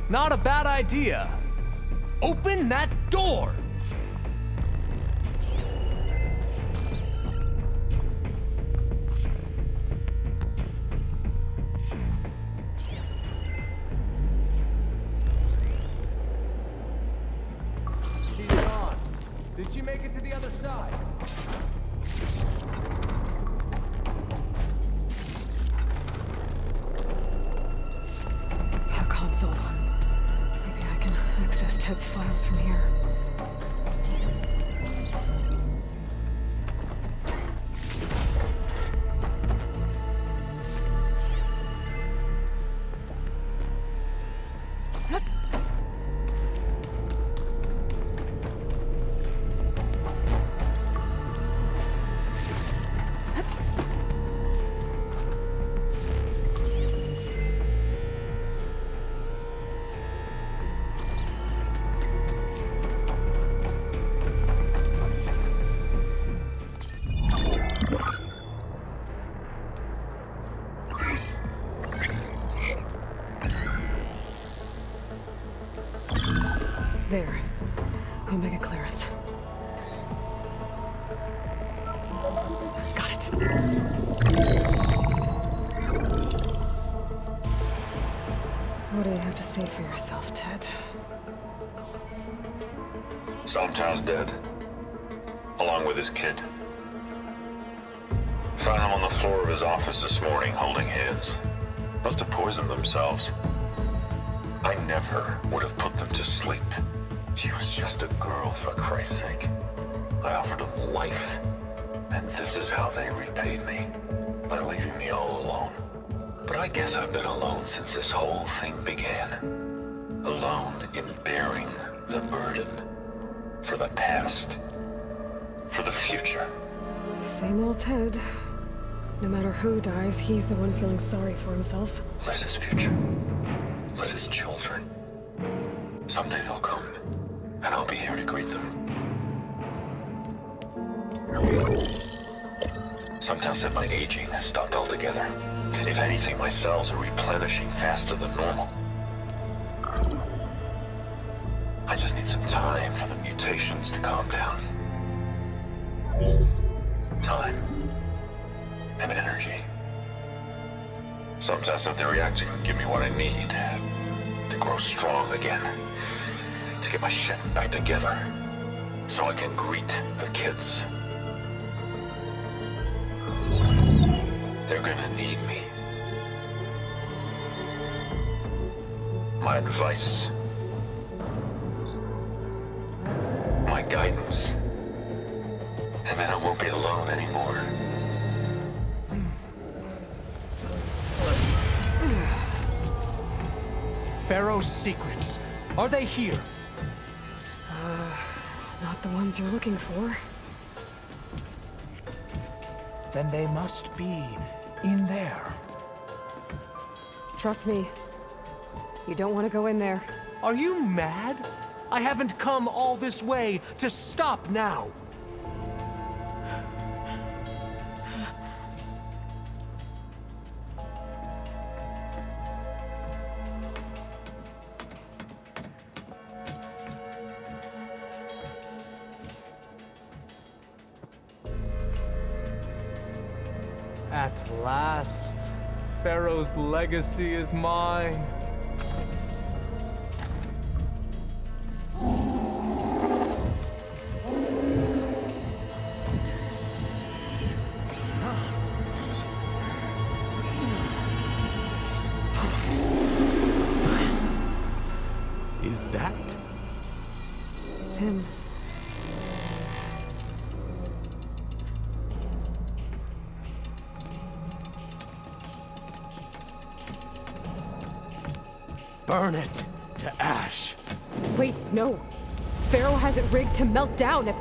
Not a bad idea. Open that door! Is how they repaid me. By leaving me all alone. But I guess I've been alone since this whole thing began. Alone in bearing the burden. For the past. For the future. Same old Ted. No matter who dies, he's the one feeling sorry for himself. Liz's future. Liz's children. Someday they'll come. And I'll be here to greet them. Sometimes if my aging has stopped altogether. If anything, my cells are replenishing faster than normal. I just need some time for the mutations to calm down. Time. And energy. Sometimes if the reactor can give me what I need to grow strong again. To get my shit back together. So I can greet the kids. They're gonna need me. My advice. My guidance. And then I won't be alone anymore. Faro's secrets. Are they here? Uh, not the ones you're looking for. Then they must be in there. Trust me. You don't want to go in there. Are you mad? I haven't come all this way to stop now. Legacy is mine. To melt down if...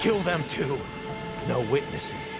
Kill them too. No witnesses.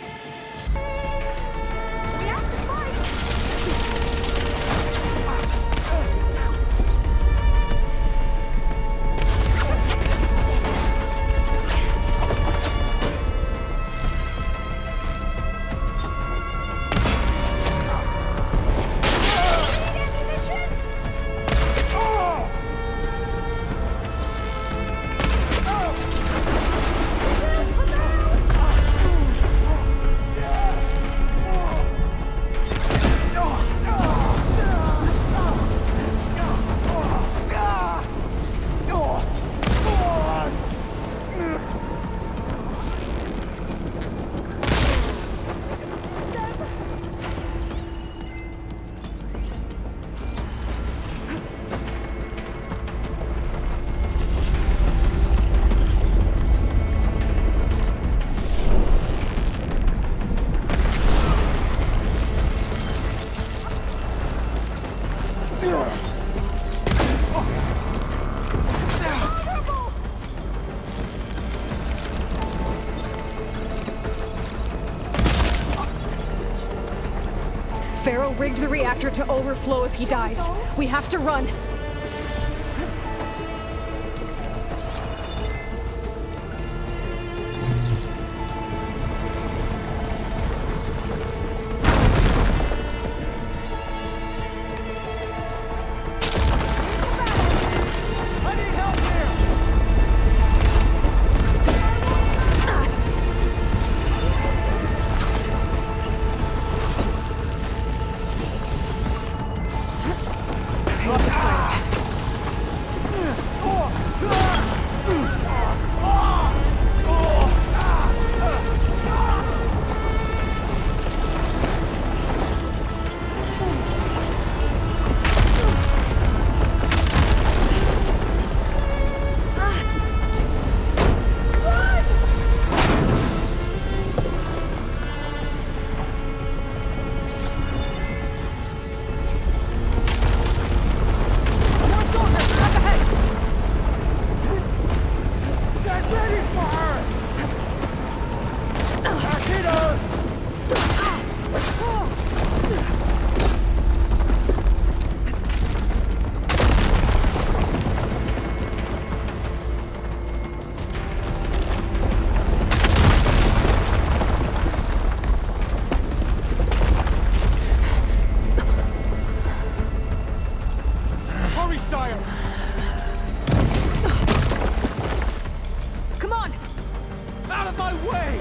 Rigged the reactor to overflow if he dies. We have to run. Way!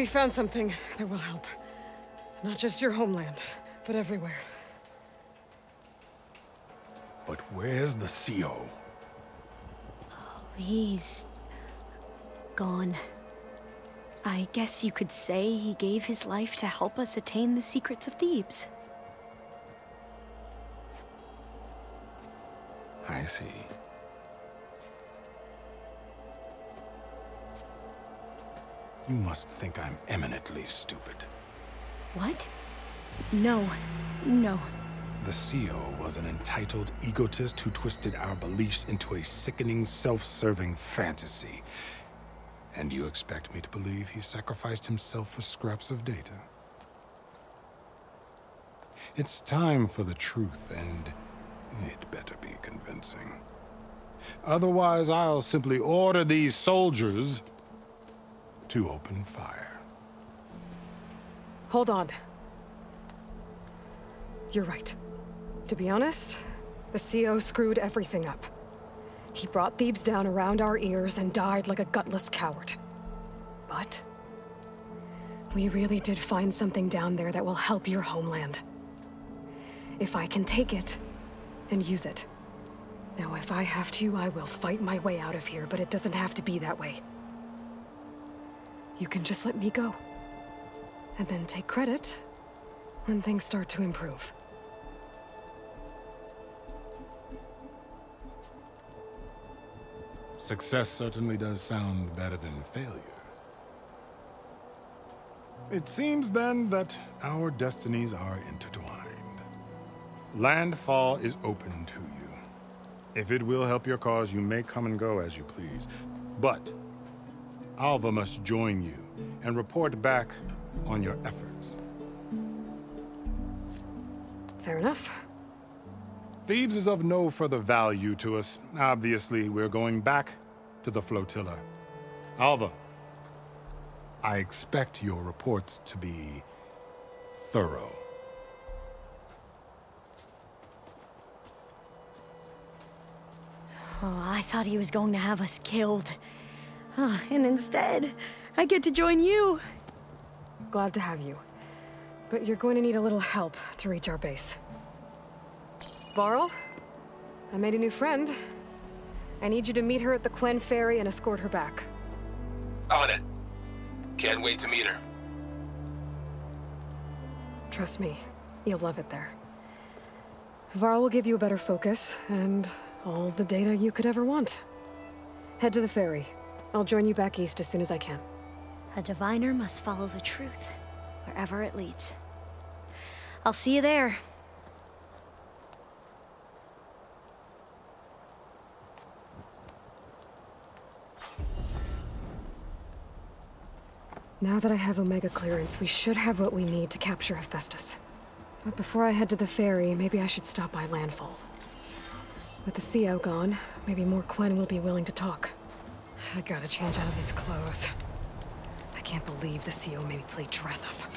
We found something that will help. Not just your homeland, but everywhere. But where's the CEO? Oh, he's gone. I guess you could say he gave his life to help us attain the secrets of Thebes. I see. You must think I'm eminently stupid. What? No. No. The CEO was an entitled egotist who twisted our beliefs into a sickening, self-serving fantasy. And you expect me to believe he sacrificed himself for scraps of data? It's time for the truth, and it better be convincing. Otherwise, I'll simply order these soldiers to open fire. Hold on. You're right. To be honest, the CEO screwed everything up. He brought Thebes down around our ears and died like a gutless coward. But... We really did find something down there that will help your homeland. If I can take it, and use it. Now, if I have to, I will fight my way out of here, but it doesn't have to be that way. You can just let me go. And then take credit when things start to improve. Success certainly does sound better than failure. It seems then that our destinies are intertwined. Landfall is open to you. If it will help your cause, you may come and go as you please. But Alva must join you and report back on your efforts. Fair enough. Thebes is of no further value to us. Obviously, we're going back to the flotilla. Alva, I expect your reports to be thorough. Oh, I thought he was going to have us killed. Ah, and instead, I get to join you. Glad to have you. But you're going to need a little help to reach our base. Varl, I made a new friend. I need you to meet her at the Quen Ferry and escort her back. On it. Can't wait to meet her. Trust me, you'll love it there. Varl will give you a better focus, and all the data you could ever want. Head to the ferry. I'll join you back east as soon as I can. A diviner must follow the truth, wherever it leads. I'll see you there. Now that I have Omega clearance, we should have what we need to capture Hephaestus. But before I head to the ferry, maybe I should stop by Landfall. With the CEO gone, maybe more Quen will be willing to talk. I gotta change out of these clothes. I can't believe the CEO made me play dress up.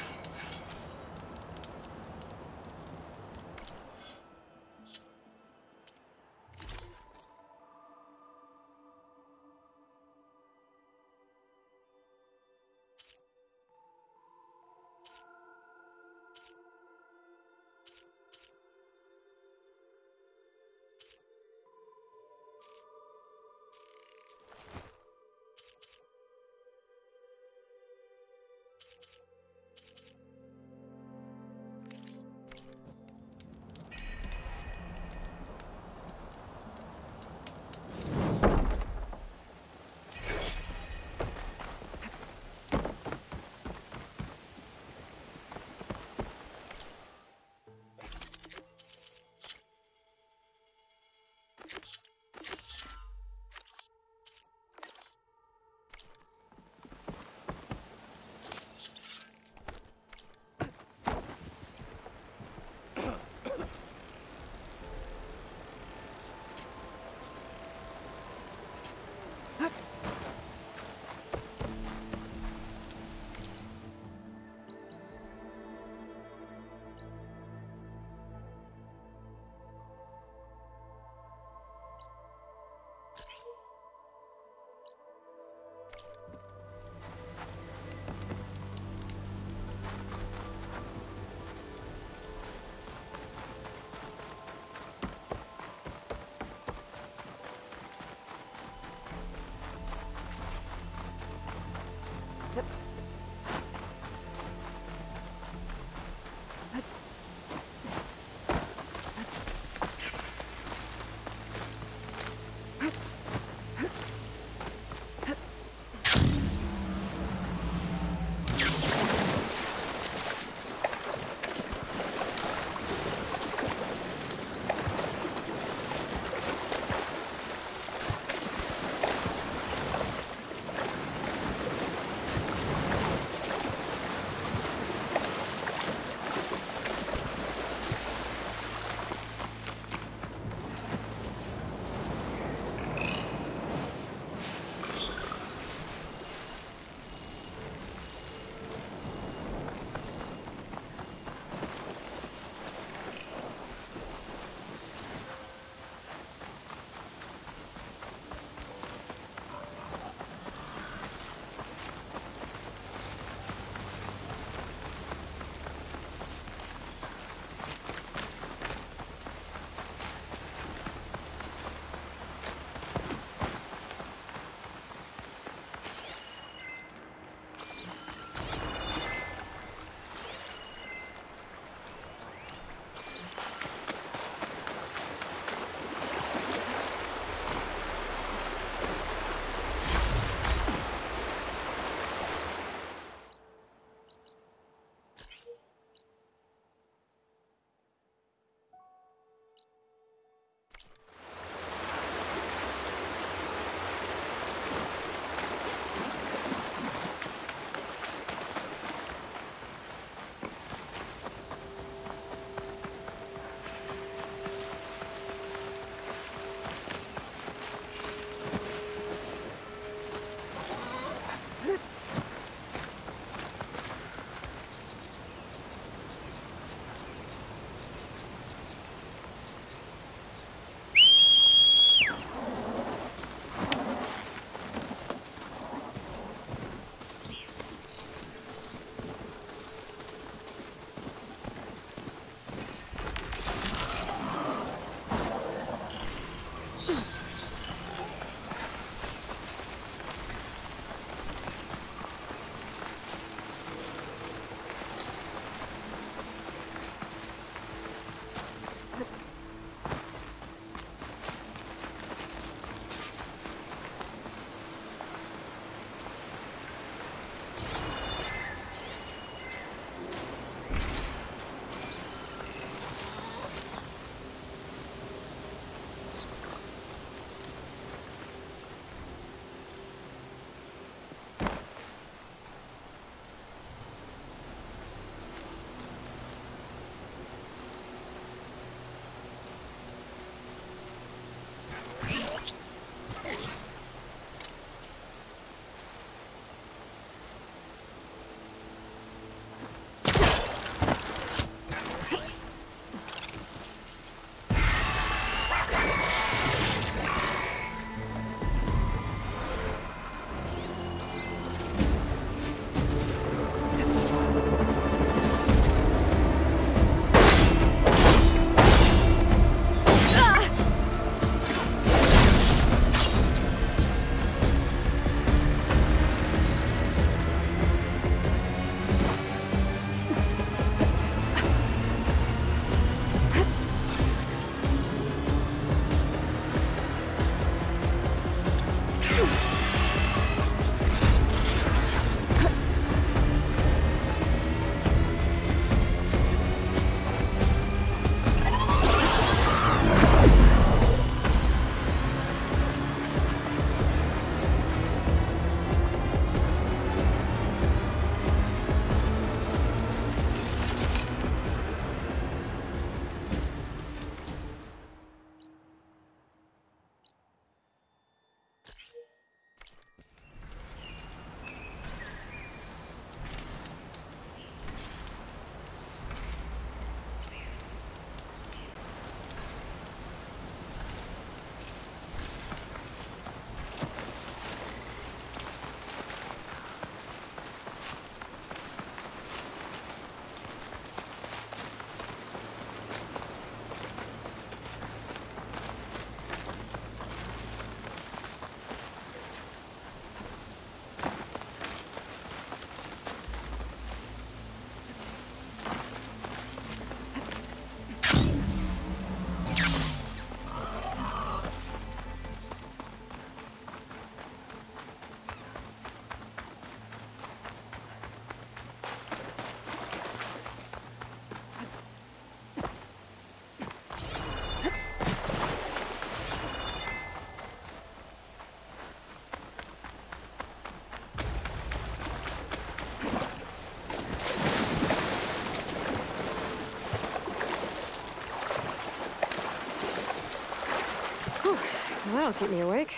That'll keep me awake.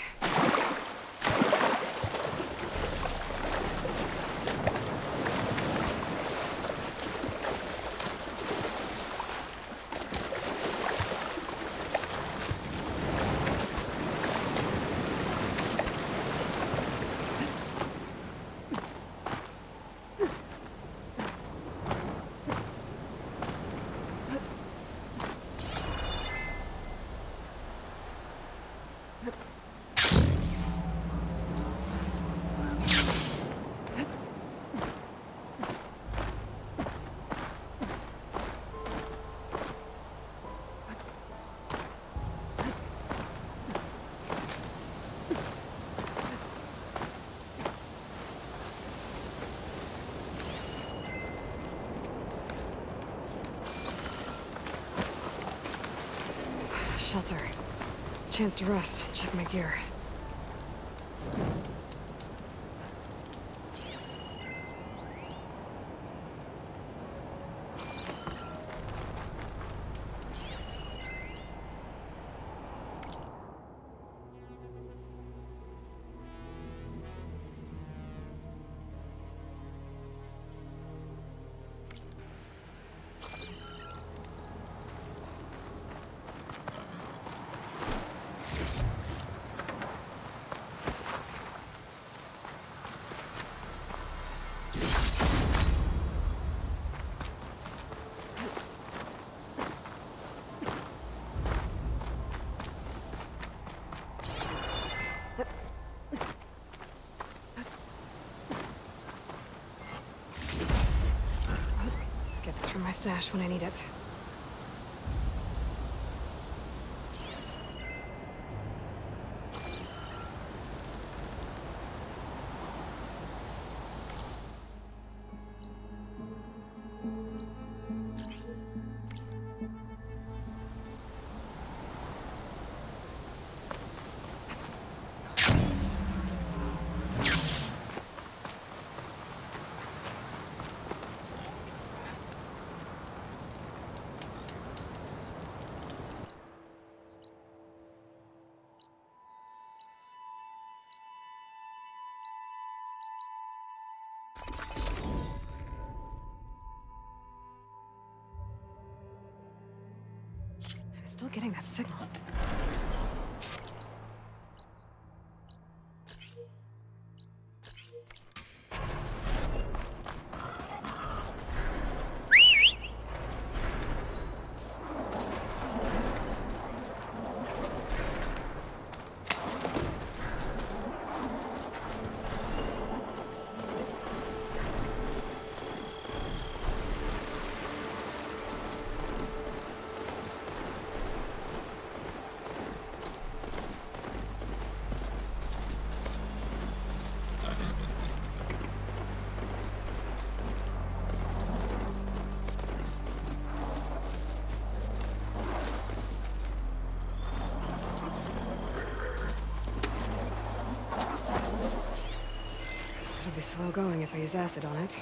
Shelter. Chance to rest, check my gear. From my stash when I need it. Still getting that slow going if I use acid on it.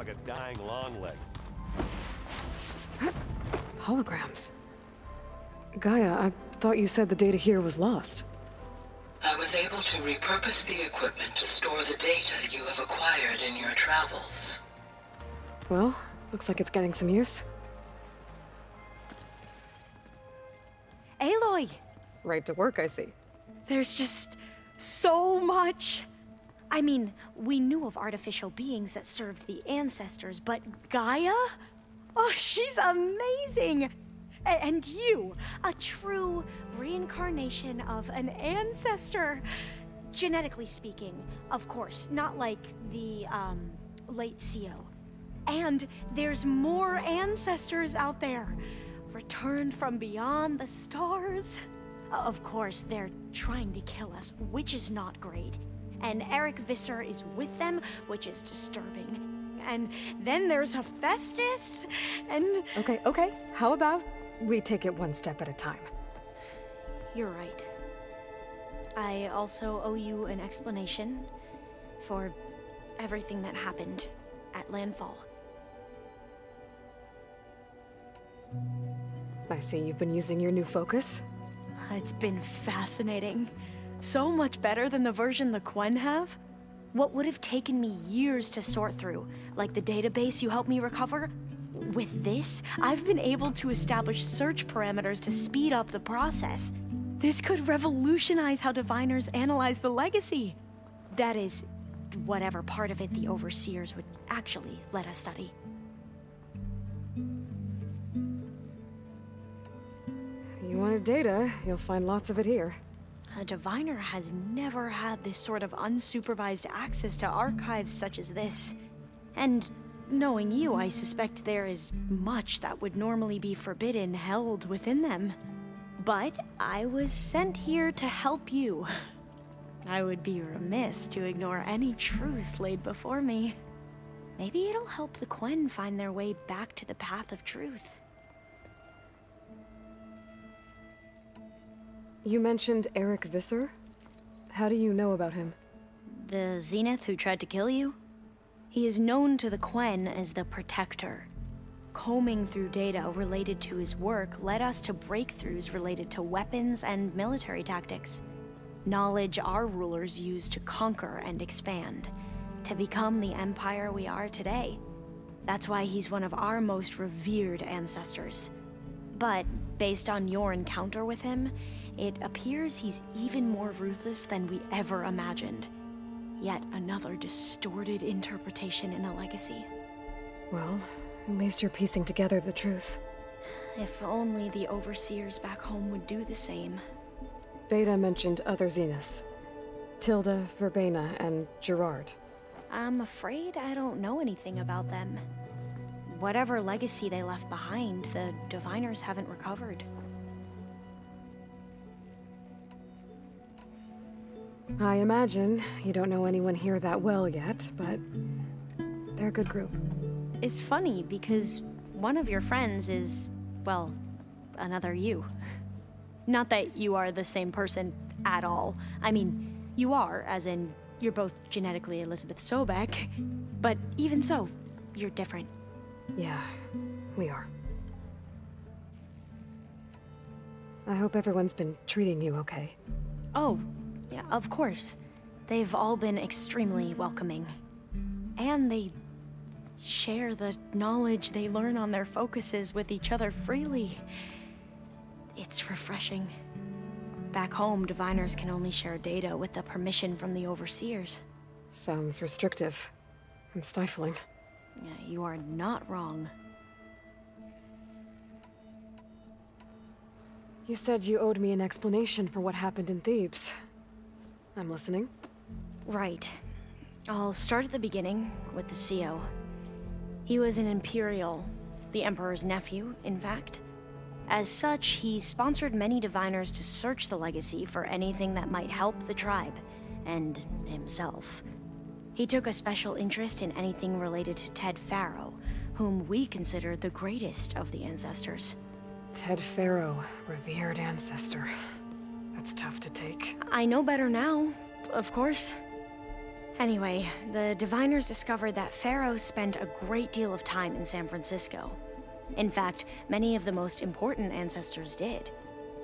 Like a dying long leg. Holograms. Gaia, I thought you said the data here was lost. I was able to repurpose the equipment to store the data you have acquired in your travels. Well, looks like it's getting some use. Aloy! Right to work, I see. There's just so much. I mean, we knew of artificial beings that served the ancestors, but Gaia? Oh, she's amazing! A- and you, a true reincarnation of an ancestor. Genetically speaking, of course, not like the, um, late CEO. And there's more ancestors out there, returned from beyond the stars. Of course, they're trying to kill us, which is not great. And Erik Visser is with them, which is disturbing. And then there's Hephaestus, and. Okay, okay. How about we take it one step at a time? You're right. I also owe you an explanation for everything that happened at Landfall. I see you've been using your new focus. It's been fascinating. So much better than the version the Quen have. What would have taken me years to sort through, like the database you helped me recover, with this, I've been able to establish search parameters to speed up the process. This could revolutionize how diviners analyze the legacy. That is, whatever part of it the overseers would actually let us study. You wanted data, you'll find lots of it here. A diviner has never had this sort of unsupervised access to archives such as this. And knowing you, I suspect there is much that would normally be forbidden held within them. But I was sent here to help you. I would be remiss to ignore any truth laid before me. Maybe it'll help the Quen find their way back to the path of truth. You mentioned Erik Visser? How do you know about him? The Zenith who tried to kill you? He is known to the Quen as the Protector. Combing through data related to his work led us to breakthroughs related to weapons and military tactics. Knowledge our rulers used to conquer and expand, to become the empire we are today. That's why he's one of our most revered ancestors. But based on your encounter with him, it appears he's even more ruthless than we ever imagined. Yet another distorted interpretation in the legacy. Well, at least you're piecing together the truth. If only the overseers back home would do the same. Beta mentioned other Zeniths. Tilda, Verbena, and Gerard. I'm afraid I don't know anything about them. Whatever legacy they left behind, the diviners haven't recovered. I imagine you don't know anyone here that well yet, but they're a good group. It's funny because one of your friends is, well, another you. Not that you are the same person at all. I mean, you are, as in, you're both genetically Elizabeth Sobeck, but even so, you're different. Yeah, we are. I hope everyone's been treating you okay. Oh, yeah, of course. They've all been extremely welcoming. And they share the knowledge they learn on their focuses with each other freely. It's refreshing. Back home, diviners can only share data with the permission from the overseers. Sounds restrictive and stifling. Yeah, you are not wrong. You said you owed me an explanation for what happened in Thebes. I'm listening. Right. I'll start at the beginning with the CEO. He was an Imperial, the Emperor's nephew, in fact. As such, he sponsored many diviners to search the legacy for anything that might help the tribe, and himself. He took a special interest in anything related to Ted Faro, whom we consider the greatest of the ancestors. Ted Faro, revered ancestor. That's tough to take. I know better now, of course. Anyway, the diviners discovered that Faro spent a great deal of time in San Francisco. In fact, many of the most important ancestors did.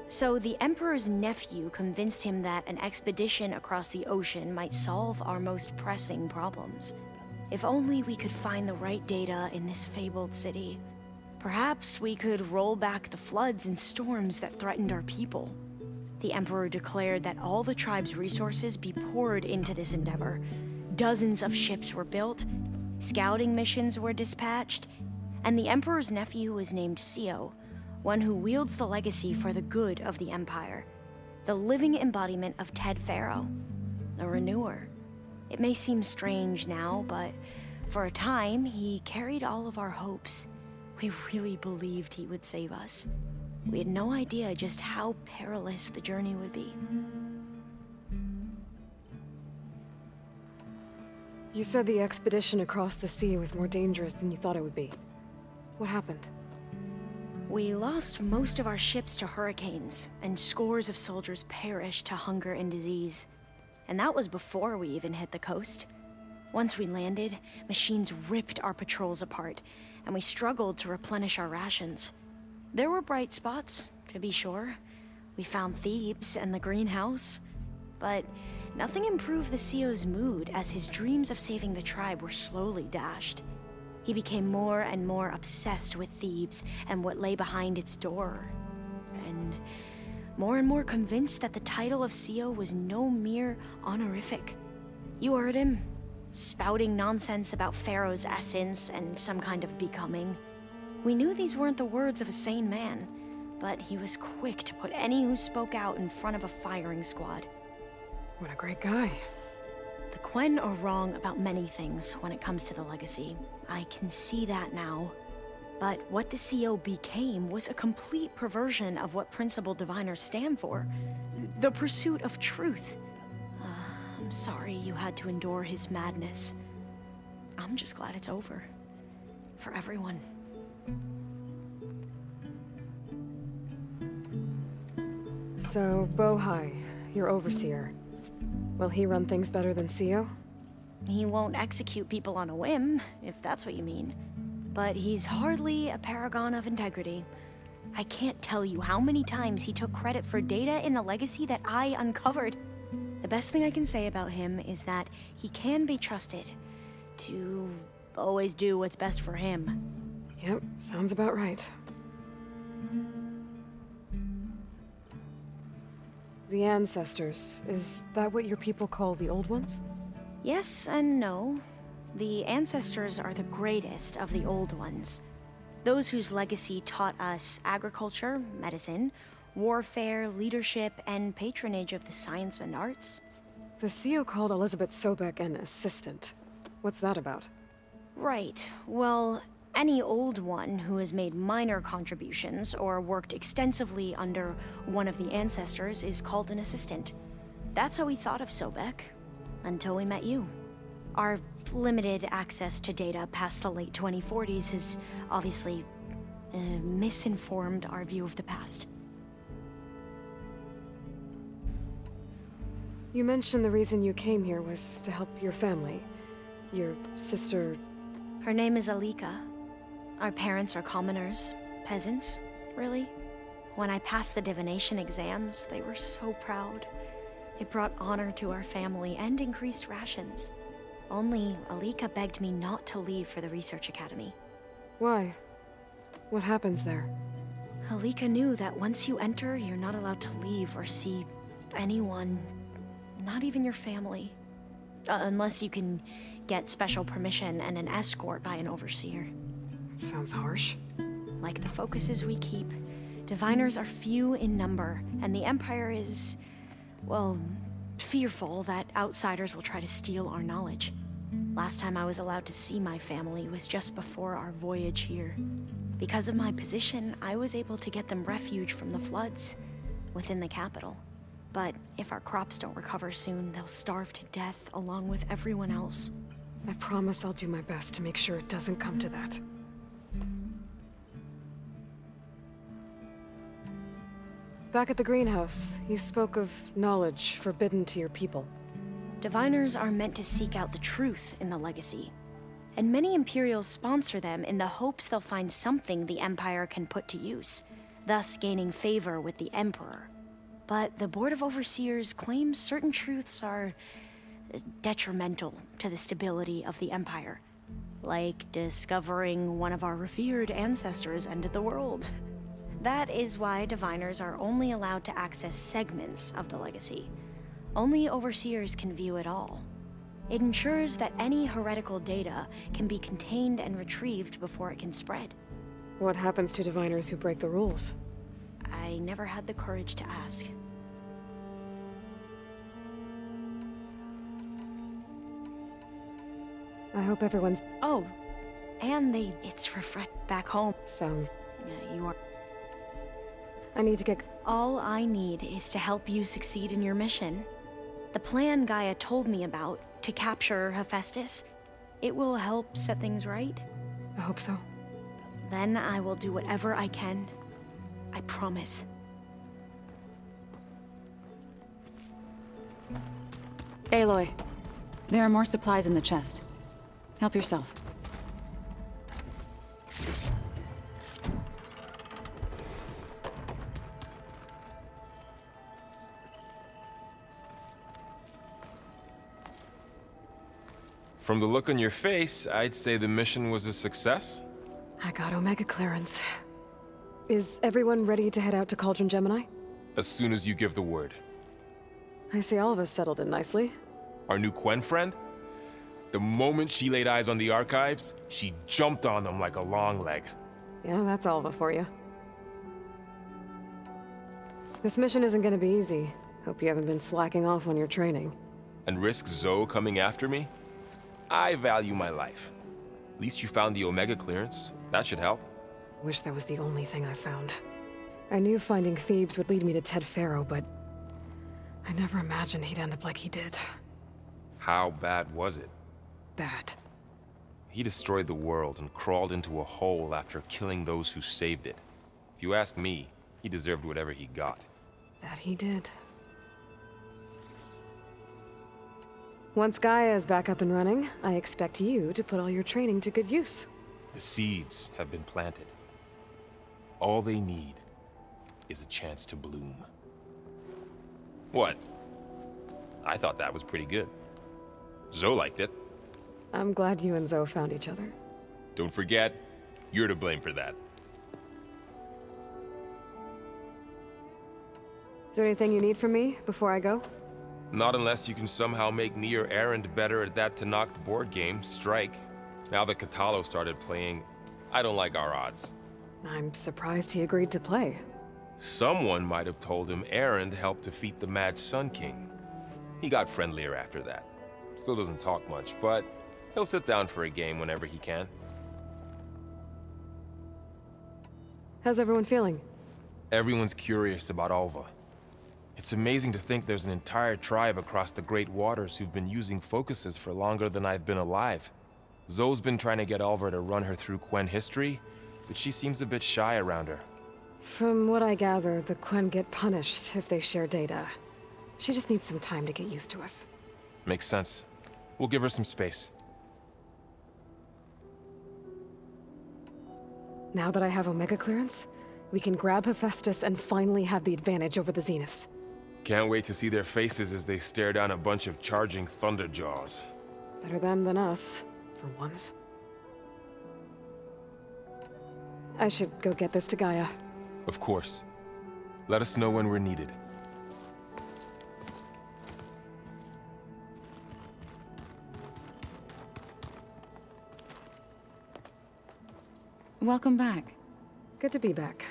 So the Emperor's nephew convinced him that an expedition across the ocean might solve our most pressing problems. If only we could find the right data in this fabled city. Perhaps we could roll back the floods and storms that threatened our people. The Emperor declared that all the tribe's resources be poured into this endeavor. Dozens of ships were built, scouting missions were dispatched, and the Emperor's nephew was named CEO, one who wields the legacy for the good of the Empire, the living embodiment of Ted Faro, a renewer. It may seem strange now, but for a time, he carried all of our hopes. We really believed he would save us. We had no idea just how perilous the journey would be. You said the expedition across the sea was more dangerous than you thought it would be. What happened? We lost most of our ships to hurricanes, and scores of soldiers perished to hunger and disease. And that was before we even hit the coast. Once we landed, machines ripped our patrols apart, and we struggled to replenish our rations. There were bright spots, to be sure. We found Thebes and the greenhouse. But nothing improved the CEO's mood as his dreams of saving the tribe were slowly dashed. He became more and more obsessed with Thebes and what lay behind its door. And more and more convinced that the title of CEO was no mere honorific. You heard him, spouting nonsense about Faro's essence and some kind of becoming. We knew these weren't the words of a sane man, but he was quick to put any who spoke out in front of a firing squad. What a great guy. The Quen are wrong about many things when it comes to the legacy. I can see that now. But what the CEO became was a complete perversion of what Principal Diviners stand for. The pursuit of truth. Uh, I'm sorry you had to endure his madness. I'm just glad it's over. For everyone. So, Bohai, your overseer. Will he run things better than CEO? He won't execute people on a whim, if that's what you mean. But he's hardly a paragon of integrity. I can't tell you how many times he took credit for data in the legacy that I uncovered. The best thing I can say about him is that he can be trusted to always do what's best for him. Yep, sounds about right. The ancestors, is that what your people call the old ones? Yes and no. The ancestors are the greatest of the old ones. Those whose legacy taught us agriculture, medicine, warfare, leadership, and patronage of the science and arts. The CEO called Elizabeth Sobeck an assistant. What's that about? Right. Well, any old one who has made minor contributions or worked extensively under one of the ancestors is called an assistant. That's how we thought of Sobeck, until we met you. Our limited access to data past the late 2040s has obviously uh, misinformed our view of the past. You mentioned the reason you came here was to help your family. Your sister... Her name is Alika. Our parents are commoners, peasants, really. When I passed the divination exams, they were so proud. It brought honor to our family and increased rations. Only Alika begged me not to leave for the research academy. Why? What happens there? Alika knew that once you enter, you're not allowed to leave or see anyone, not even your family. Uh, unless you can get special permission and an escort by an overseer. Sounds harsh. Like the focuses we keep, diviners are few in number, and the Empire is, well, fearful that outsiders will try to steal our knowledge. Last time I was allowed to see my family was just before our voyage here. Because of my position, I was able to get them refuge from the floods within the capital. But if our crops don't recover soon, they'll starve to death along with everyone else. I promise I'll do my best to make sure it doesn't come to that. Back at the greenhouse, you spoke of knowledge forbidden to your people. Diviners are meant to seek out the truth in the legacy, and many Imperials sponsor them in the hopes they'll find something the Empire can put to use, thus gaining favor with the Emperor. But the Board of Overseers claims certain truths are uh, detrimental to the stability of the Empire, like discovering one of our revered ancestors ended the world. That is why diviners are only allowed to access segments of the legacy. Only overseers can view it all. It ensures that any heretical data can be contained and retrieved before it can spread. What happens to diviners who break the rules? I never had the courage to ask. I hope everyone's... Oh, and they... it's refresh back home. Sounds... Yeah, you are... I need to get... All I need is to help you succeed in your mission. The plan Gaia told me about, to capture Hephaestus, it will help set things right. I hope so. Then I will do whatever I can. I promise. Aloy, there are more supplies in the chest. Help yourself. From the look on your face, I'd say the mission was a success. I got Omega clearance. Is everyone ready to head out to Cauldron Gemini? As soon as you give the word. I see all of us settled in nicely. Our new Quen friend? The moment she laid eyes on the archives, she jumped on them like a long leg. Yeah, that's Alva for you. This mission isn't gonna be easy. Hope you haven't been slacking off on your training. And risk Zoe coming after me? I value my life. At least you found the Omega clearance. That should help. Wish that was the only thing I found. I knew finding Thebes would lead me to Ted Faro, but... I never imagined he'd end up like he did. How bad was it? Bad. He destroyed the world and crawled into a hole after killing those who saved it. If you ask me, he deserved whatever he got. That he did. Once Gaia is back up and running, I expect you to put all your training to good use. The seeds have been planted. All they need is a chance to bloom. What? I thought that was pretty good. Zoe liked it. I'm glad you and Zoe found each other. Don't forget, you're to blame for that. Is there anything you need from me before I go? Not unless you can somehow make me or Erend better at that Tenakth board game, Strike. Now that Kotallo started playing, I don't like our odds. I'm surprised he agreed to play. Someone might have told him Erend helped defeat the Mad Sun King. He got friendlier after that. Still doesn't talk much, but he'll sit down for a game whenever he can. How's everyone feeling? Everyone's curious about Alva. It's amazing to think there's an entire tribe across the Great Waters who've been using focuses for longer than I've been alive. Zoe's been trying to get Alva to run her through Quen history, but she seems a bit shy around her. From what I gather, the Quen get punished if they share data. She just needs some time to get used to us. Makes sense. We'll give her some space. Now that I have Omega clearance, we can grab Hephaestus and finally have the advantage over the Zeniths. Can't wait to see their faces as they stare down a bunch of charging Thunderjaws. Better them than us, for once. I should go get this to Gaia. Of course. Let us know when we're needed. Welcome back. Good to be back.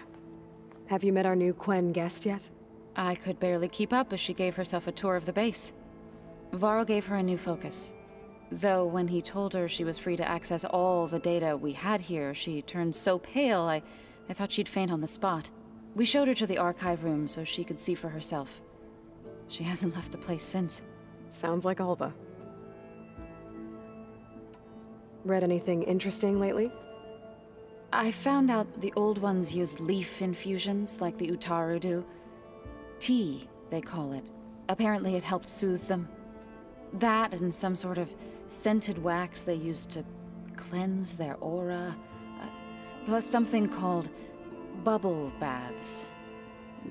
Have you met our new Quen guest yet? I could barely keep up as she gave herself a tour of the base. Varl gave her a new focus. Though when he told her she was free to access all the data we had here, she turned so pale I, I thought she'd faint on the spot. We showed her to the archive room so she could see for herself. She hasn't left the place since. Sounds like Alva. Read anything interesting lately? I found out the old ones use leaf infusions like the Utaru do. Tea, they call it. Apparently it helped soothe them. That and some sort of scented wax they used to cleanse their aura. Uh, plus something called bubble baths.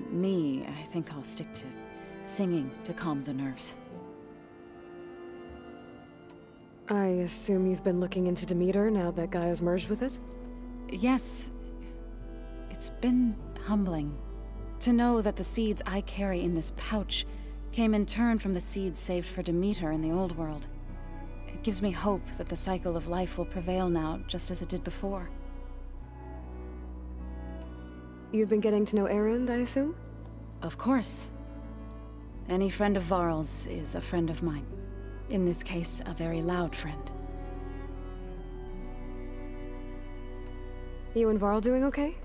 Me, I think I'll stick to singing to calm the nerves. I assume you've been looking into Demeter now that Gaia's merged with it? Yes. It's been humbling to know that the seeds I carry in this pouch came in turn from the seeds saved for Demeter in the old world. It gives me hope that the cycle of life will prevail now, just as it did before. You've been getting to know Erend, I assume? Of course. Any friend of Varl's is a friend of mine. In this case, a very loud friend. You and Varl doing okay?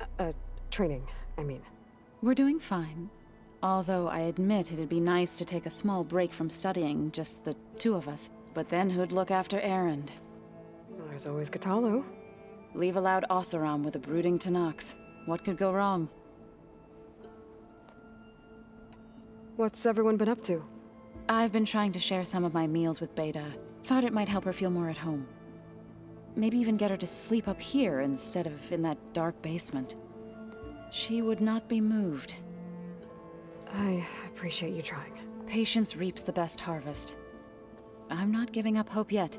Uh, uh, training, I mean. We're doing fine. Although I admit it'd be nice to take a small break from studying, just the two of us. But then who'd look after Erend? There's always Kotallo. Leave a loud Oseram with a brooding Tenakth. What could go wrong? What's everyone been up to? I've been trying to share some of my meals with Beta. Thought it might help her feel more at home. Maybe even get her to sleep up here instead of in that dark basement. She would not be moved. I appreciate you trying. Patience reaps the best harvest. I'm not giving up hope yet.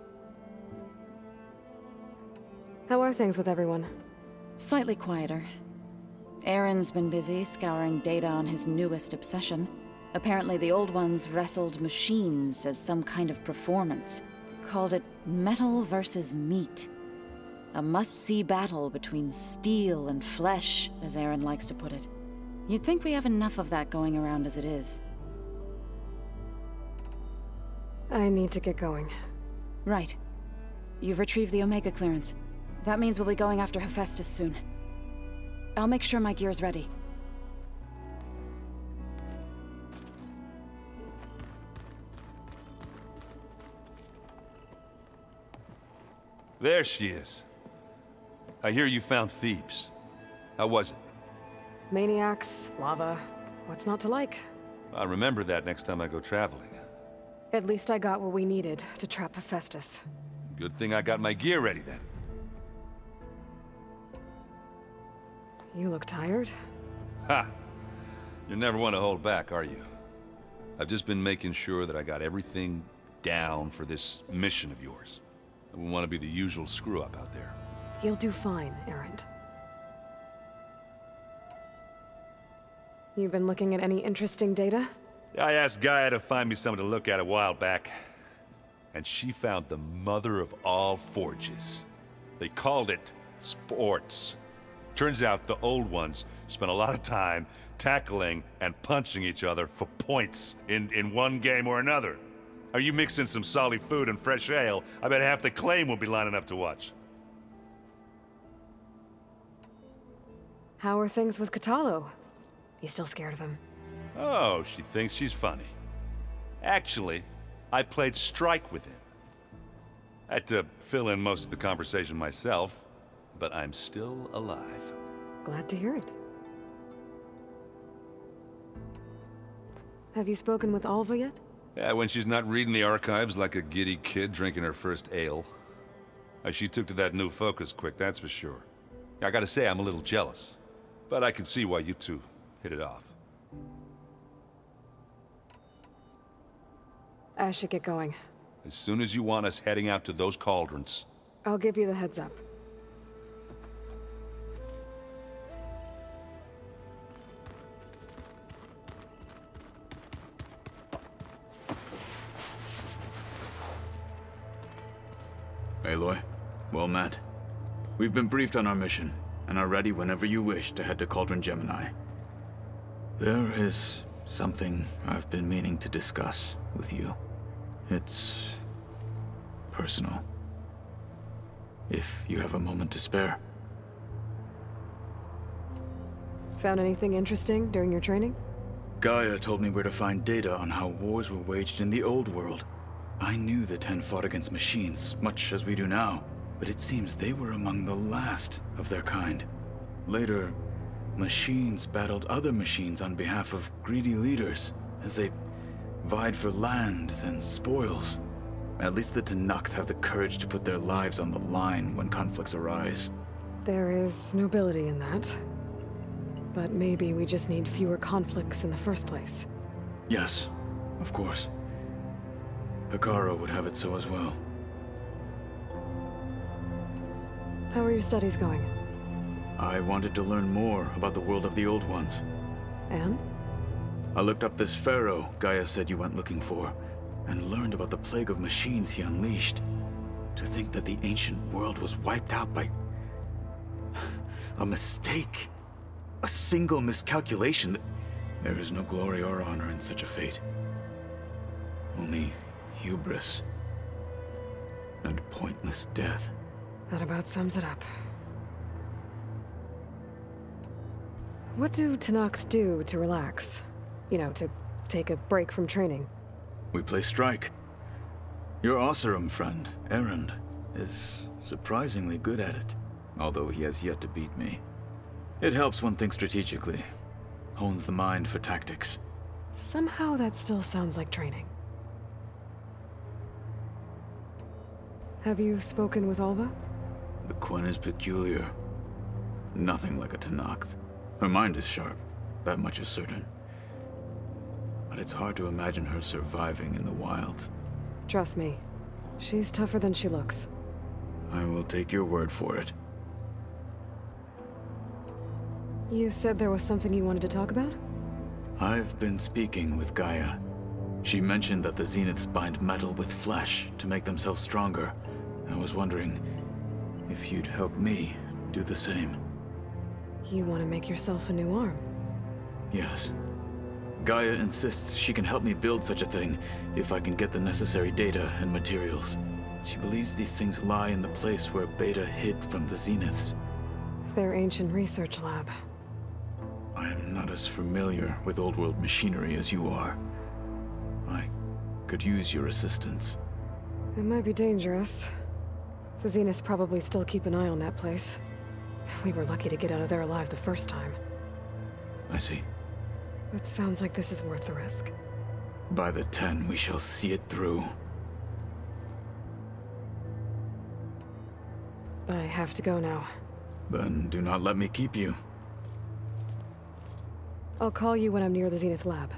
How are things with everyone? Slightly quieter. Erend's been busy scouring data on his newest obsession. Apparently the old ones wrestled machines as some kind of performance. Called it metal versus meat. A must-see battle between steel and flesh, as Erend likes to put it. You'd think we have enough of that going around as it is. I need to get going. Right. You've retrieved the Omega clearance. That means we'll be going after Hephaestus soon. I'll make sure my gear's ready. There she is. I hear you found Thebes. How was it? Maniacs, lava. What's not to like? I'll remember that next time I go traveling. At least I got what we needed to trap Hephaestus. Good thing I got my gear ready then. You look tired. Ha! You never want to hold back, are you? I've just been making sure that I got everything down for this mission of yours. I wouldn't want to be the usual screw-up out there. You'll do fine, Erend. You've been looking at any interesting data? I asked Gaia to find me something to look at a while back, and she found the mother of all forges. They called it sports. Turns out the old ones spent a lot of time tackling and punching each other for points in, in one game or another. Are you mixing some solid food and fresh ale? I bet half the claim will be lining up to watch. How are things with Kotallo? You still scared of him? Oh, she thinks she's funny. Actually, I played strike with him. I had to fill in most of the conversation myself. but I'm still alive. Glad to hear it. Have you spoken with Alva yet? Yeah, when she's not reading the archives like a giddy kid drinking her first ale. Uh, she took to that new focus quick, that's for sure. I gotta say, I'm a little jealous. But I can see why you two hit it off. I should get going. As soon as you want us heading out to those cauldrons. I'll give you the heads up. Aloy, well met. We've been briefed on our mission, and are ready whenever you wish to head to Cauldron Gemini. There is something I've been meaning to discuss with you. It's... personal. If you have a moment to spare. Found anything interesting during your training? Gaia told me where to find data on how wars were waged in the old world. I knew the Ten fought against machines, much as we do now, but it seems they were among the last of their kind. Later, machines battled other machines on behalf of greedy leaders, as they vied for lands and spoils. At least the Tenakth have the courage to put their lives on the line when conflicts arise. There is nobility in that. But maybe we just need fewer conflicts in the first place. Yes, of course. Hekarro would have it so as well. How are your studies going? I wanted to learn more about the world of the Old Ones. And? I looked up this Faro Gaia said you went looking for, and learned about the plague of machines he unleashed. To think that the ancient world was wiped out by... a mistake. A single miscalculation. There is no glory or honor in such a fate. Only hubris. And pointless death. That about sums it up. What do Tenakth do to relax? You know, to take a break from training? We play strike. Your Oseram friend, Erend, is surprisingly good at it, although he has yet to beat me. It helps one think strategically, hones the mind for tactics. Somehow that still sounds like training. Have you spoken with Alva? The Quen is peculiar. Nothing like a Tenakth. Her mind is sharp, that much is certain. But it's hard to imagine her surviving in the wilds. Trust me, she's tougher than she looks. I will take your word for it. You said there was something you wanted to talk about? I've been speaking with Gaia. She mentioned that the Zeniths bind metal with flesh to make themselves stronger. I was wondering if you'd help me do the same. You want to make yourself a new arm? Yes. Gaia insists she can help me build such a thing if I can get the necessary data and materials. She believes these things lie in the place where Beta hid from the Zeniths. Their ancient research lab. I am not as familiar with old world machinery as you are. I could use your assistance. It might be dangerous. The Zeniths probably still keep an eye on that place. We were lucky to get out of there alive the first time. I see. It sounds like this is worth the risk. By the Ten, we shall see it through. I have to go now. Then do not let me keep you. I'll call you when I'm near the Zenith lab.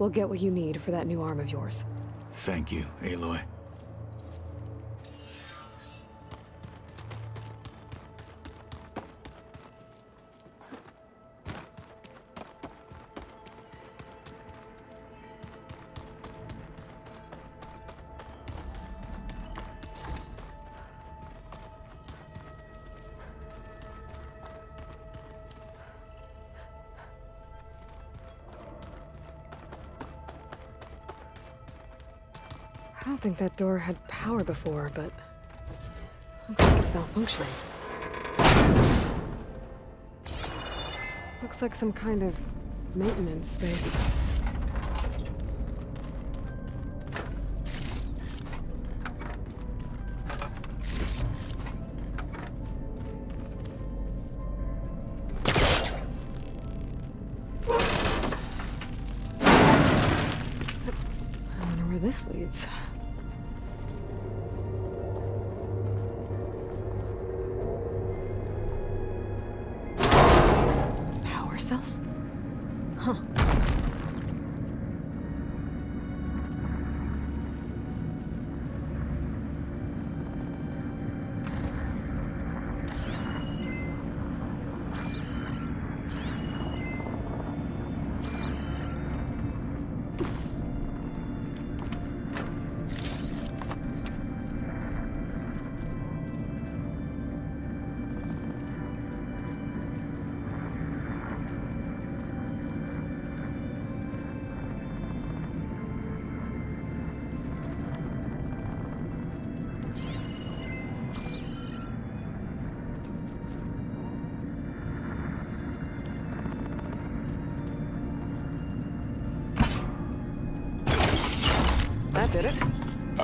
We'll get what you need for that new arm of yours. Thank you, Aloy. Think that door had power before, but... Looks like it's malfunctioning. Looks like some kind of maintenance space.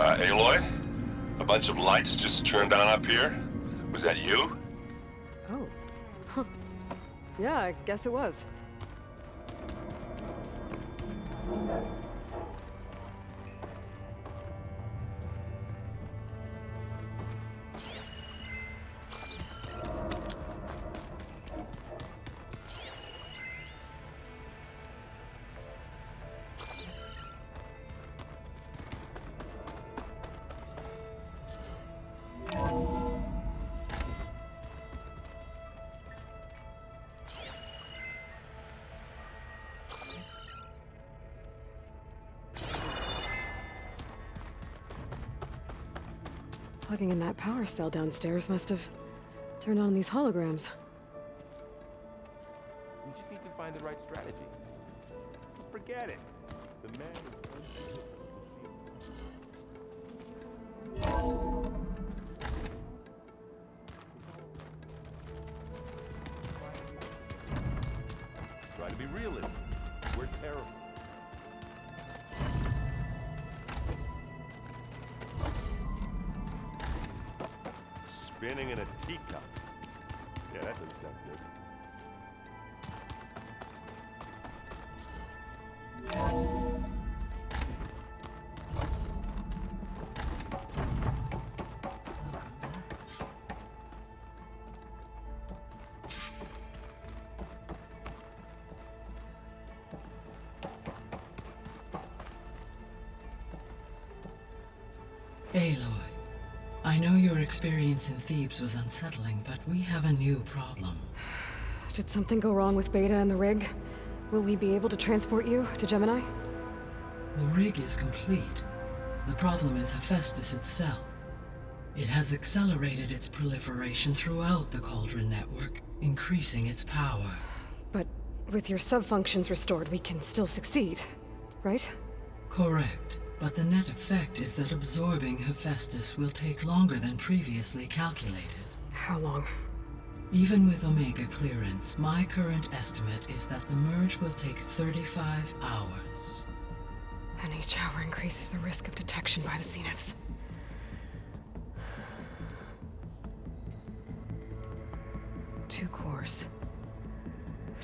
Uh, Aloy? A bunch of lights just turned on up here? Was that you? Oh. Huh. Yeah, I guess it was. Plugging in that power cell downstairs must have turned on these holograms. We just need to find the right strategy. Forget it. The man experience in Thebes was unsettling, but we have a new problem. Did something go wrong with Beta and the rig? Will we be able to transport you to Gemini? The rig is complete. The problem is Hephaestus itself. It has accelerated its proliferation throughout the Cauldron network, increasing its power. But with your subfunctions restored, we can still succeed, right? Correct. But the net effect is that absorbing Hephaestus will take longer than previously calculated. How long? Even with Omega clearance, my current estimate is that the merge will take 35 hours. And each hour increases the risk of detection by the Zeniths. Two cores.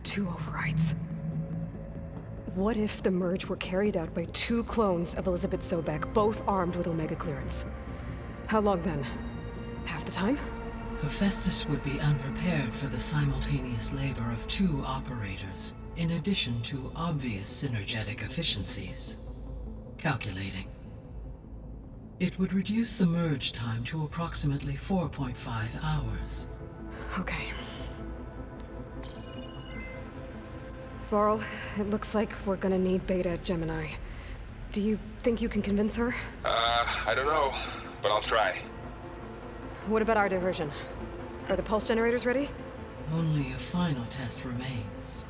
Two overrides. What if the merge were carried out by two clones of Elizabeth Sobeck, both armed with Omega clearance? How long then? Half the time? Hephaestus would be unprepared for the simultaneous labor of two operators, in addition to obvious synergetic efficiencies. Calculating. It would reduce the merge time to approximately 4.5 hours. Okay. Varl, it looks like we're gonna need Beta at Gemini. Do you think you can convince her? Uh, I don't know, but I'll try. What about our diversion? Are the pulse generators ready? Only a final test remains.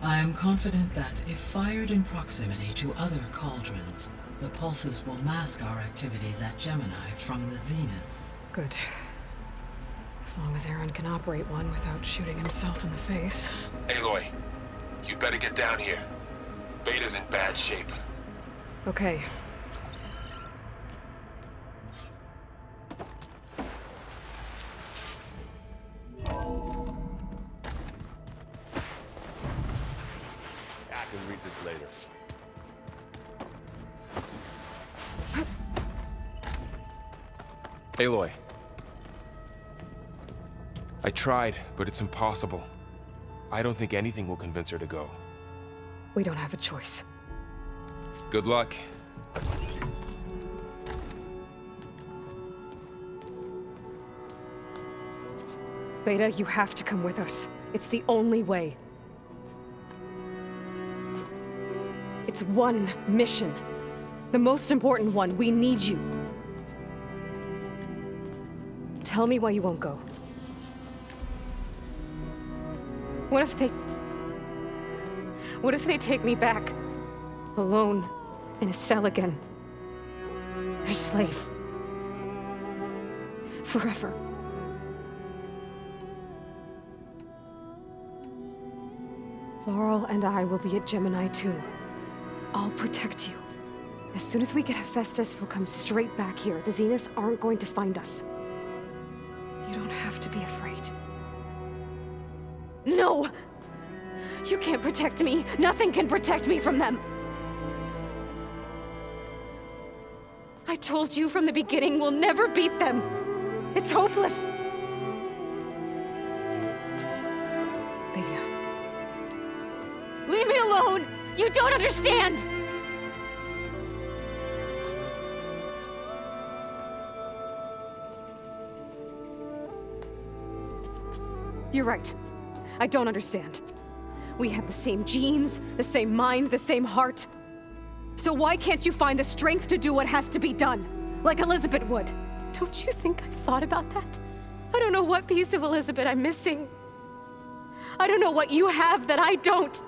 I am confident that if fired in proximity to other cauldrons, the pulses will mask our activities at Gemini from the zeniths. Good. As long as Erend can operate one without shooting himself in the face. Aloy, You'd better get down here. Beta's in bad shape. Okay. Aloy. I tried, but it's impossible. I don't think anything will convince her to go. We don't have a choice. Good luck. Beta, you have to come with us. It's the only way. It's one mission. The most important one. We need you. Tell me why you won't go. What if they... What if they take me back? Alone, in a cell again. Their slave. Forever. Laurel and I will be at Gemini too. I'll protect you. As soon as we get Hephaestus, we'll come straight back here. The Zeniths aren't going to find us. You don't have to be afraid. No! You can't protect me. Nothing can protect me from them. I told you from the beginning we'll never beat them. It's hopeless. Beta. Leave me alone! You don't understand! You're right. I don't understand. We have the same genes, the same mind, the same heart. So why can't you find the strength to do what has to be done? Like Elizabeth would. Don't you think I've thought about that? I don't know what piece of Elizabeth I'm missing. I don't know what you have that I don't.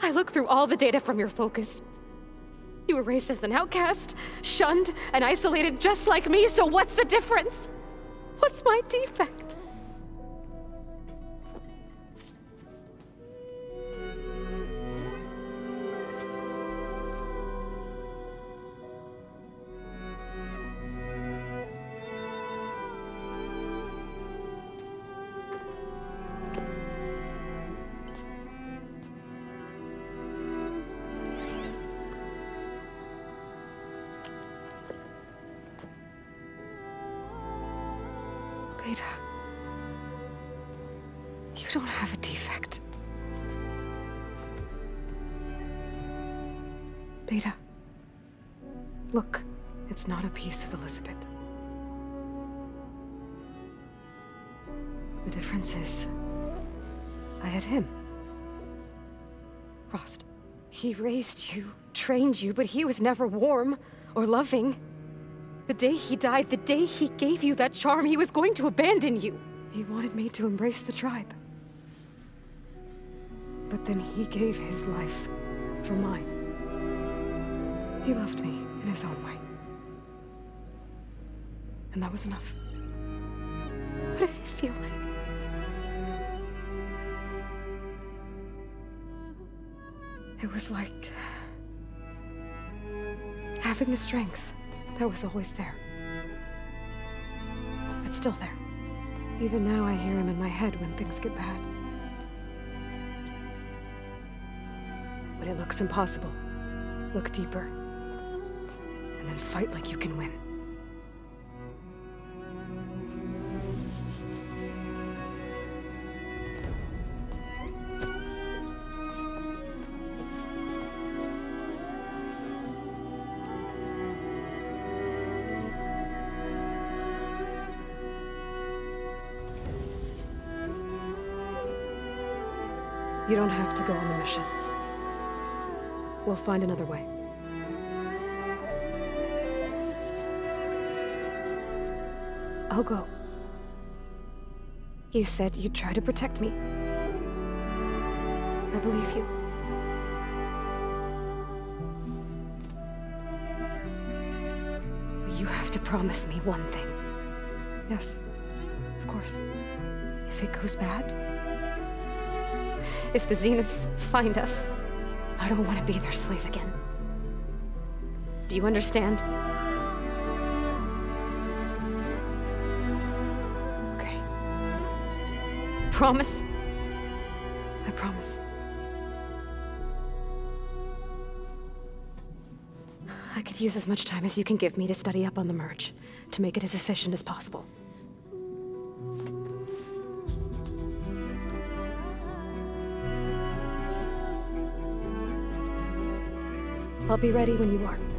I look through all the data from your focus. You were raised as an outcast, shunned, and isolated just like me, so what's the difference? What's my defect? Raised you, trained you, but he was never warm or loving. The day he died, the day he gave you that charm, he was going to abandon you. He wanted me to embrace the tribe. But then he gave his life for mine. He loved me in his own way. And that was enough. What did it feel like? It was like having the strength that was always there. It's still there. Even now I hear him in my head when things get bad. When it looks impossible, look deeper. And then fight like you can win. We'll find another way. I'll go. You said you'd try to protect me. I believe you. But you have to promise me one thing. Yes, of course. If it goes bad, if the Zeniths find us, I don't want to be their slave again. Do you understand? Okay. Promise? I promise. I could use as much time as you can give me to study up on the merge, to make it as efficient as possible. I'll be ready when you are.